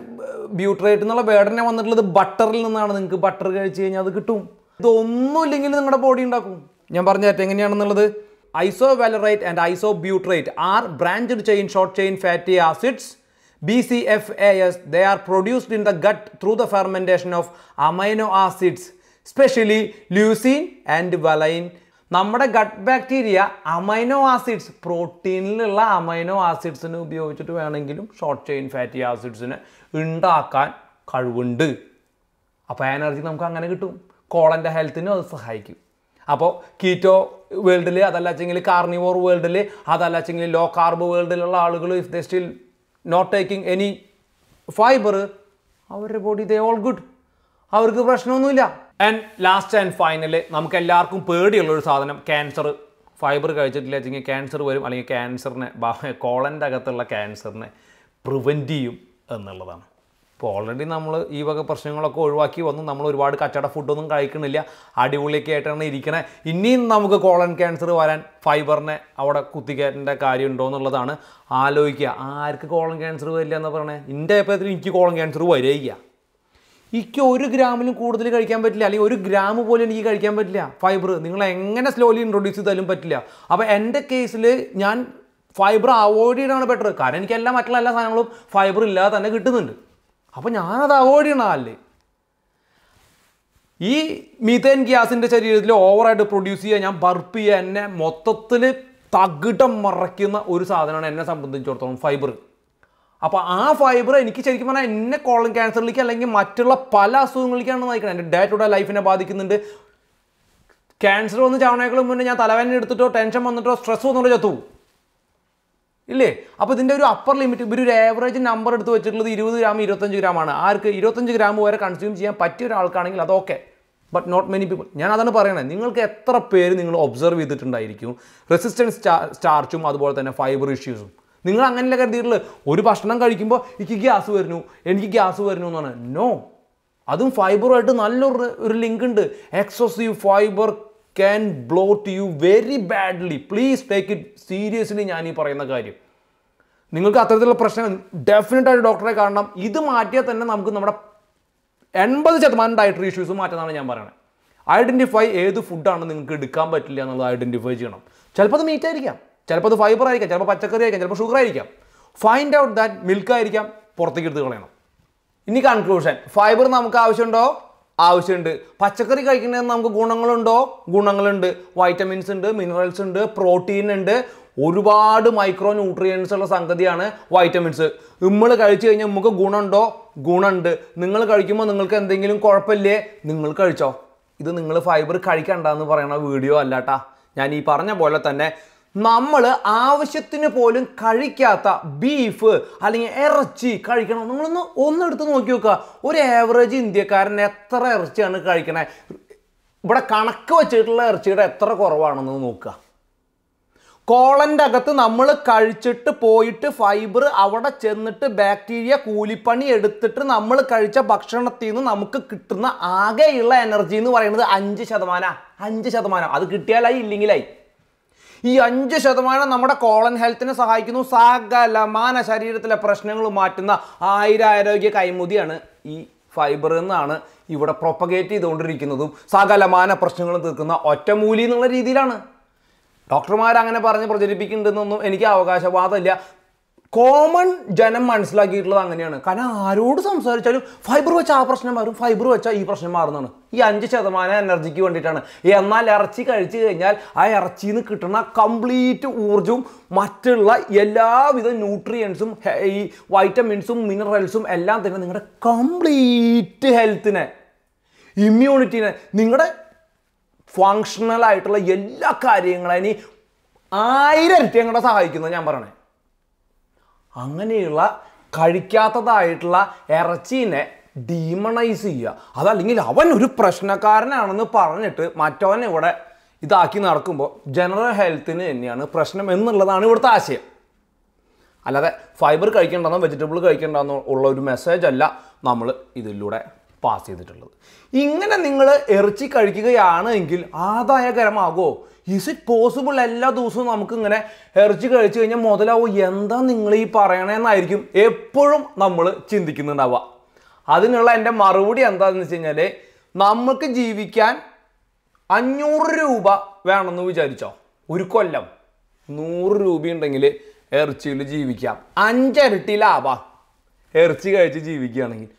ബ്യൂട്രേറ്റ് എന്നുള്ള വേടനെ വന്നിട്ടുള്ളത് ബട്ടറിൽ നിന്നാണ്. നിങ്ങൾക്ക് ബട്ടർ കഴിച്ച് കഴിഞ്ഞാൽ അത് കിട്ടും. ഇതൊന്നുമില്ലെങ്കിൽ നിങ്ങളുടെ ബോഡി ഉണ്ടാക്കും. ഞാൻ പറഞ്ഞ എങ്ങനെയാണെന്നുള്ളത്? Isovalerate and isobutyrate are branched chain short chain fatty acids B C F A S they are produced in the gut through the fermentation of amino acids specially leucine and valine നമ്മുടെ ഗട്ട് ബാക്ടീരിയ അമൈനോ ആസിഡ്സ് പ്രോട്ടീനിലുള്ള അമൈനോ ആസിഡ്സിനെ ഉപയോഗിച്ചിട്ട് വേണമെങ്കിലും ഷോർട്ട് ചെയിൻ ഫാറ്റി ആസിഡ്സിനെ ഉണ്ടാക്കാൻ കഴിവുണ്ട്. അപ്പോൾ എനർജി നമുക്ക് അങ്ങനെ കിട്ടും. കോളന്റെ ഹെൽത്തിനും അത് സഹായിക്കും. അപ്പോൾ കീറ്റോ വേൾഡിൽ അതല്ലാച്ചെങ്കിൽ കാർണിവോർ വേൾഡിൽ അതല്ല വെച്ചെങ്കിൽ ലോ കാർബ് വേൾഡിലുള്ള ആളുകൾ if they still not taking any fibre അവരുടെ ബോഡി ദേ ഓൾ ഗുഡ് അവർക്ക് പ്രശ്നമൊന്നുമില്ല. ആൻഡ് ലാസ്റ്റ് ആൻഡ് ഫൈനൽ നമുക്ക് എല്ലാവർക്കും പേടിയുള്ള ഒരു സാധനം ക്യാൻസർ ഫൈബർ കഴിച്ചിട്ടില്ല വെച്ചെങ്കിൽ ക്യാൻസർ വരും അല്ലെങ്കിൽ ക്യാൻസറിനെ കോളന്റെ അകത്തുള്ള ക്യാൻസറിനെ പ്രിവെന്റ് ചെയ്യും എന്നുള്ളതാണ്. ഇപ്പോൾ ഓൾറെഡി നമ്മൾ ഈ വക പ്രശ്നങ്ങളൊക്കെ ഒഴിവാക്കി വന്നു. നമ്മൾ ഒരുപാട് കച്ചട ഫുഡൊന്നും കഴിക്കുന്നില്ല. അടിപൊളിയൊക്കെ ആയിട്ടാണ് ഇരിക്കണേ. ഇനിയും നമുക്ക് കോളൻ ക്യാൻസർ വരാൻ ഫൈബറിനെ അവിടെ കാര്യം ഉണ്ടോ എന്നുള്ളതാണ് ആലോചിക്കുക. ആർക്ക് കോളൻ ക്യാൻസർ വരില്ല എന്ന് പറയണേ? എന്റെ അഭിപ്രായത്തിൽ എനിക്ക് കോളൻ ക്യാൻസർ വരിക എനിക്ക് ഒരു ഗ്രാമിലും കൂടുതൽ കഴിക്കാൻ പറ്റില്ല. അല്ലെങ്കിൽ ഒരു ഗ്രാം പോലും എനിക്ക് കഴിക്കാൻ പറ്റില്ല. ഫൈബർ നിങ്ങൾ എങ്ങനെ സ്ലോലി ഇൻട്രൊഡ്യൂസ് ചെയ്താലും പറ്റില്ല. അപ്പോൾ എന്റെ കേസിൽ ഞാൻ ഫൈബർ അവോയ്ഡ് ചെയ്യണമാണ് ബെറ്റർ കാരണം എനിക്ക് എല്ലാ മറ്റുള്ള എല്ലാ സാധനങ്ങളും ഫൈബർ ഇല്ലാതെ തന്നെ കിട്ടുന്നുണ്ട്. അപ്പോൾ ഞാനത് അവോയ്ഡ് ചെയ്യണ അല്ലേ ഈ മീഥേൻ ഗ്യാസിന്റെ ശരീരത്തിൽ ഓവറായിട്ട് പ്രൊഡ്യൂസ് ചെയ്യുക ഞാൻ ബർപ്പ് ചെയ്യുക എന്നെ മൊത്തത്തിൽ തകിടം മറയ്ക്കുന്ന ഒരു സാധനമാണ് എന്നെ സംബന്ധിച്ചിടത്തോളം ഫൈബർ അപ്പോൾ ആ ഫൈബർ എനിക്ക് ശരിക്കും പറഞ്ഞാൽ എന്നെ കോളൻ ക്യാൻസറിലേക്ക് അല്ലെങ്കിൽ മറ്റുള്ള പല അസുഖങ്ങളിലേക്കാണ് നയിക്കുന്നത് എന്റെ ഡേ ടു ഡേ ലൈഫിനെ ബാധിക്കുന്നുണ്ട്. ക്യാൻസർ വന്ന് ചാവണേക്കാളും മുന്നേ ഞാൻ തലവേദന എടുത്തിട്ടോ ടെൻഷൻ വന്നിട്ടോ സ്ട്രെസ് വന്നിട്ടോ ചത്തു ഇല്ലേ? അപ്പോൾ ഇതിന്റെ ഒരു അപ്പർ ലിമിറ്റ് ഇവർ ഒരു ആവറേജ് നമ്പർ എടുത്ത് വെച്ചിട്ടുള്ളത് ഇരുപത് ഗ്രാം ഇരുപത്തഞ്ച് ഗ്രാമാണ് ആർക്ക് ഇരുപത്തഞ്ച് ഗ്രാം വരെ കൺസ്യൂം ചെയ്യാൻ പറ്റിയ ഒരാൾക്കാണെങ്കിൽ അത് okay but not many people ഞാൻ അതാണ് പറയണത് നിങ്ങൾക്ക് എത്ര പേര് നിങ്ങൾ ഒബ്സർവ് ചെയ്തിട്ടുണ്ടായിരിക്കും? റെസിസ്റ്റൻസ് സ്റ്റാർച്ചും അതുപോലെ തന്നെ ഫൈബർ ഇഷ്യൂസും നിങ്ങൾ അങ്ങനെയല്ല കരുതിയിട്ടുള്ളത്? ഒരു ഭക്ഷണം കഴിക്കുമ്പോൾ എനിക്ക് ഗ്യാസ് വരുന്നു എനിക്ക് ഗ്യാസ് വരുന്നു എന്നാണ് നോ അതും ഫൈബറുമായിട്ട് നല്ലൊരു ഒരു ലിങ്ക് ഉണ്ട്. Excessive fibre can bloat you very badly please take it seriously ഞാൻ ഈ പറയുന്ന കാര്യം. നിങ്ങൾക്ക് അത്തരത്തിലുള്ള പ്രശ്നം ഡെഫിനറ്റായിട്ട് ഡോക്ടറെ കാണണം. ഇത് മാറ്റിയാൽ തന്നെ നമുക്ക് നമ്മുടെ എൺപത് ശതമാനം ഡയറ്ററി ഇഷ്യൂസ് മാറ്റുന്നതാണ് ഞാൻ പറയുന്നത് ഐഡന്റിഫൈ ഏത് ഫുഡാണ് നിങ്ങൾക്ക് എടുക്കാൻ പറ്റില്ല എന്നുള്ളത് ഐഡന്റിഫൈ ചെയ്യണം. ചിലപ്പോൾ അത് മീറ്റ് ആയിരിക്കാം. ചിലപ്പോൾ അത് ഫൈബർ ആയിരിക്കാം. ചിലപ്പോൾ പച്ചക്കറി ആയിരിക്കാം. ചിലപ്പോൾ ഷുഗർ ആയിരിക്കാം. ഫൈൻഡ് ഔട്ട് ദാറ്റ് മിൽക്ക് ആയിരിക്കാം. പുറത്തേക്ക് എടുത്ത് കളയണം. ഇനി കൺക്ലൂഷൻ ഫൈബർ നമുക്ക് ആവശ്യമുണ്ടോ? ആവശ്യമുണ്ട്. പച്ചക്കറി കഴിക്കുന്നതിന് നമുക്ക് ഗുണങ്ങളുണ്ടോ? ഗുണങ്ങളുണ്ട്. വൈറ്റമിൻസ് ഉണ്ട് മിനറൽസ് ഉണ്ട് പ്രോട്ടീൻ ഉണ്ട്. ഒരുപാട് മൈക്രോ ന്യൂട്രിയൻസ് ഉള്ള സംഗതിയാണ് വൈറ്റമിൻസ് നമ്മൾ കഴിച്ചു കഴിഞ്ഞാൽ നമുക്ക് ഗുണമുണ്ടോ? ഗുണമുണ്ട്. നിങ്ങൾ കഴിക്കുമ്പോൾ നിങ്ങൾക്ക് എന്തെങ്കിലും കുഴപ്പമില്ലേ? നിങ്ങൾ കഴിച്ചോ. ഇത് നിങ്ങൾ ഫൈബർ കഴിക്കണ്ടെന്ന് പറയുന്ന വീഡിയോ അല്ലാട്ടാ ഞാൻ ഈ പറഞ്ഞ പോലെ തന്നെ നമ്മൾ ആവശ്യത്തിന് പോലും കഴിക്കാത്ത ബീഫ് അല്ലെങ്കിൽ ഇറച്ചി കഴിക്കണം. നിങ്ങളൊന്ന് ഒന്നെടുത്ത് നോക്കി നോക്കുക. ഒരു ആവറേജ് ഇന്ത്യക്കാരൻ എത്ര ഇറച്ചിയാണ് കഴിക്കണേ? ഇവിടെ കണക്ക് വെച്ചിട്ടുള്ള ഇറച്ചിയുടെ എത്ര കുറവാണെന്ന് നോക്കുക. കോളന്റെ അകത്ത് നമ്മൾ കഴിച്ചിട്ട് പോയിട്ട് ഫൈബർ അവിടെ ചെന്നിട്ട് ബാക്ടീരിയ കൂലിപ്പണി എടുത്തിട്ട് നമ്മൾ കഴിച്ച ഭക്ഷണത്തിൽ നിന്ന് നമുക്ക് കിട്ടുന്ന ആകെയുള്ള എനർജി എന്ന് പറയുന്നത് അഞ്ച് ശതമാനം. അഞ്ച് ശതമാനം. അത് കിട്ടിയാലായി ഇല്ലെങ്കിലായി. ഈ അഞ്ച് ശതമാനം നമ്മുടെ കോളൻ ഹെൽത്തിനെ സഹായിക്കുന്നു. സകലമാന ശരീരത്തിലെ പ്രശ്നങ്ങൾ മാറ്റുന്ന ആയിരാരോഗ്യ കൈമുതിയാണ് ഈ ഫൈബർ എന്നാണ് ഇവിടെ പ്രൊപ്പഗേറ്റ് ചെയ്തുകൊണ്ടിരിക്കുന്നതും. സകലമാന പ്രശ്നങ്ങളും തീർക്കുന്ന ഒറ്റമൂലി എന്നുള്ള രീതിയിലാണ്. ഡോക്ടർമാർ അങ്ങനെ പറഞ്ഞ് പ്രചരിപ്പിക്കുന്നുണ്ടെന്നൊന്നും എനിക്ക് അവകാശവാദമില്ല. കോമൺ ജനം മനസ്സിലാക്കിയിട്ടുള്ളത് അങ്ങനെയാണ്. കാരണം ആരോട് സംസാരിച്ചാലും ഫൈബർ വെച്ചാൽ ആ പ്രശ്നം മാറും ഫൈബർ വെച്ചാൽ ഈ പ്രശ്നം മാറുന്നതാണ്. ഈ അഞ്ച് ശതമാനം എനർജിക്ക് വേണ്ടിയിട്ടാണ്. എന്നാൽ ഇറച്ചി കഴിച്ചു കഴിഞ്ഞാൽ ആ ഇറച്ചിയിൽ നിന്ന് കിട്ടുന്ന കംപ്ലീറ്റ് ഊർജവും മറ്റുള്ള എല്ലാവിധ ന്യൂട്രിയൻസും ഈ വൈറ്റമിൻസും മിനറൽസും എല്ലാം തന്നെ നിങ്ങളുടെ കംപ്ലീറ്റ് ഹെൽത്തിനെ ഇമ്മ്യൂണിറ്റിനെ നിങ്ങളുടെ ഫങ്ഷണൽ ആയിട്ടുള്ള എല്ലാ കാര്യങ്ങളെ ഇനി ആയിരം ഇരട്ടി ഞങ്ങളുടെ സഹായിക്കുന്നത് ഞാൻ പറയണേ. അങ്ങനെയുള്ള കഴിക്കാത്തതായിട്ടുള്ള ഇറച്ചീനെ ഡീമണൈസ് ചെയ്യുക. അതല്ലെങ്കിൽ അവൻ ഒരു പ്രശ്നക്കാരനാണെന്ന് പറഞ്ഞിട്ട് മറ്റവൻ ഇവിടെ ഇതാക്കി നടക്കുമ്പോൾ ജനറൽ ഹെൽത്തിന് തന്നെയാണ് പ്രശ്നം എന്നുള്ളതാണ് ഇവിടുത്തെ ആശയം. അല്ലാതെ ഫൈബർ കഴിക്കേണ്ടെന്നോ വെജിറ്റബിൾ കഴിക്കേണ്ടെന്നോ ഉള്ള ഒരു മെസ്സേജ് അല്ല നമ്മൾ ഇതിലൂടെ പാസ് ചെയ്തിട്ടുള്ളത്. ഇങ്ങനെ നിങ്ങൾ ഇറച്ചി കഴിക്കുകയാണ് എങ്കിൽ ആദായകരമാകുമോ ഇസ് ഇറ്റ് പോസിബിൾ എല്ലാ ദിവസവും നമുക്ക് ഇങ്ങനെ ഇറച്ചി കഴിച്ചു കഴിഞ്ഞാൽ മുതലാവും? എന്താ നിങ്ങൾ ഈ പറയണേന്നായിരിക്കും എപ്പോഴും നമ്മൾ ചിന്തിക്കുന്നുണ്ടാവുക. അതിനുള്ള എന്റെ മറുപടി എന്താണെന്ന് വെച്ച് കഴിഞ്ഞാൽ നമുക്ക് ജീവിക്കാൻ അഞ്ഞൂറ് രൂപ വേണമെന്ന് വിചാരിച്ചോ? ഒരു കൊല്ലം നൂറ് രൂപയുണ്ടെങ്കിൽ ഇറച്ചിയിൽ ജീവിക്കാം. അഞ്ചരട്ടി ലാഭം. ഇറച്ചി കഴിച്ച് ജീവിക്കുകയാണെങ്കിൽ.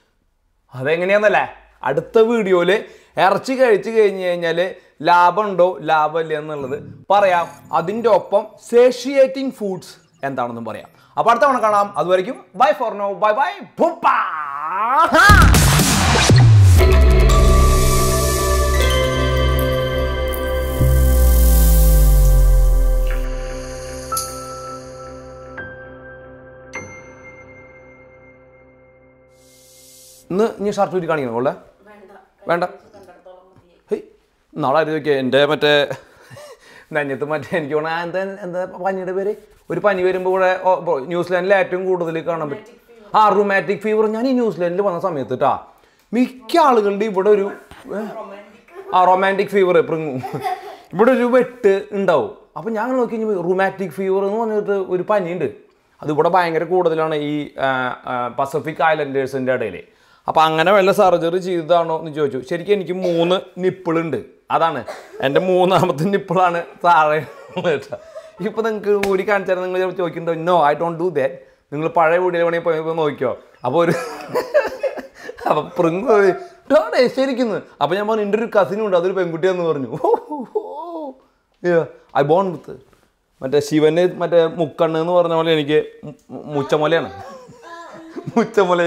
അതെങ്ങനെയാണെന്നല്ലേ അടുത്ത വീഡിയോയിൽ ഇറച്ചി കഴിച്ചു കഴിഞ്ഞ് കഴിഞ്ഞാൽ ലാഭമുണ്ടോ? ലാഭമില്ല എന്നുള്ളത് പറയാം. അതിന്റെ ഒപ്പം സേഷിയേറ്റിംഗ് ഫുഡ്സ് എന്താണെന്നും പറയാം. അപ്പോൾ അടുത്ത തവണ കാണാം. അതുവരെയ്ക്കും bye for now bye bye ഭൂപ്പാ ഇന്ന് ഇനി ഷർട്ട് ഊരി കാണിക്കണം കൊള്ളേ വേണ്ട. നാളെ ആരും എന്റെ മറ്റേ നെഞ്ഞത്ത് മറ്റേ എനിക്ക് തോന്നുന്നു എന്താ എന്താ പനിയുടെ പേര്? ഒരു പനി വരുമ്പോൾ ഇവിടെ ഓ, ന്യൂസിലാൻഡിൽ ഏറ്റവും കൂടുതൽ കാണാൻ പറ്റും. ആ റൊമാറ്റിക് ഫീവർ ഞാൻ ഈ ന്യൂസിലാൻഡിൽ വന്ന സമയത്ത് കേട്ടാ മിക്ക ആളുകളുടെ ഇവിടെ ഒരു ആ റൊമാന്റിക് ഫീവർ എപ്പോഴും ഇവിടെ ഒരു വെട്ട് ഉണ്ടാവും. അപ്പം ഞാൻ നോക്കി കഴിഞ്ഞാൽ റൊമാറ്റിക് ഫീവർ എന്ന് പറഞ്ഞിട്ട് ഒരു പനിയുണ്ട്. അത് ഇവിടെ ഭയങ്കര കൂടുതലാണ് ഈ പസഫിക് ഐലൻഡേഴ്സിന്റെ ഇടയിൽ അപ്പോൾ അങ്ങനെ വല്ല സർജറി ചെയ്തതാണോ എന്ന് ചോദിച്ചു. ശരിക്കും എനിക്ക് മൂന്ന് നിപ്പിളുണ്ട്. അതാണ്. എന്റെ മൂന്നാമത്തെ നിപ്പിളാണ് താഴെ ഇപ്പോൾ നിങ്ങൾക്ക് ഊരി കാണിച്ചാൽ നിങ്ങൾ ചോദിക്കുന്നുണ്ടോ? No I don't do that നിങ്ങൾ പഴയ വീഡിയോ വേണമെങ്കിൽ പോയി നോക്കിയോ അപ്പോൾ ഒരു അപ്പം പ്രിങ്ക് ശരിക്കുന്നു. അപ്പം ഞാൻ പറഞ്ഞു എന്റെ ഒരു കസിനും ഉണ്ട് അതൊരു പെൺകുട്ടിയാന്ന് പറഞ്ഞു. ഐ ബോൺ വിത്ത് മറ്റേ ശിവന് മറ്റേ മുക്കണ്ണ് എന്ന് പറഞ്ഞ പോലെ എനിക്ക് മുച്ചമൊലയാണ് മുച്ചമലയാണ്. മുച്ചമല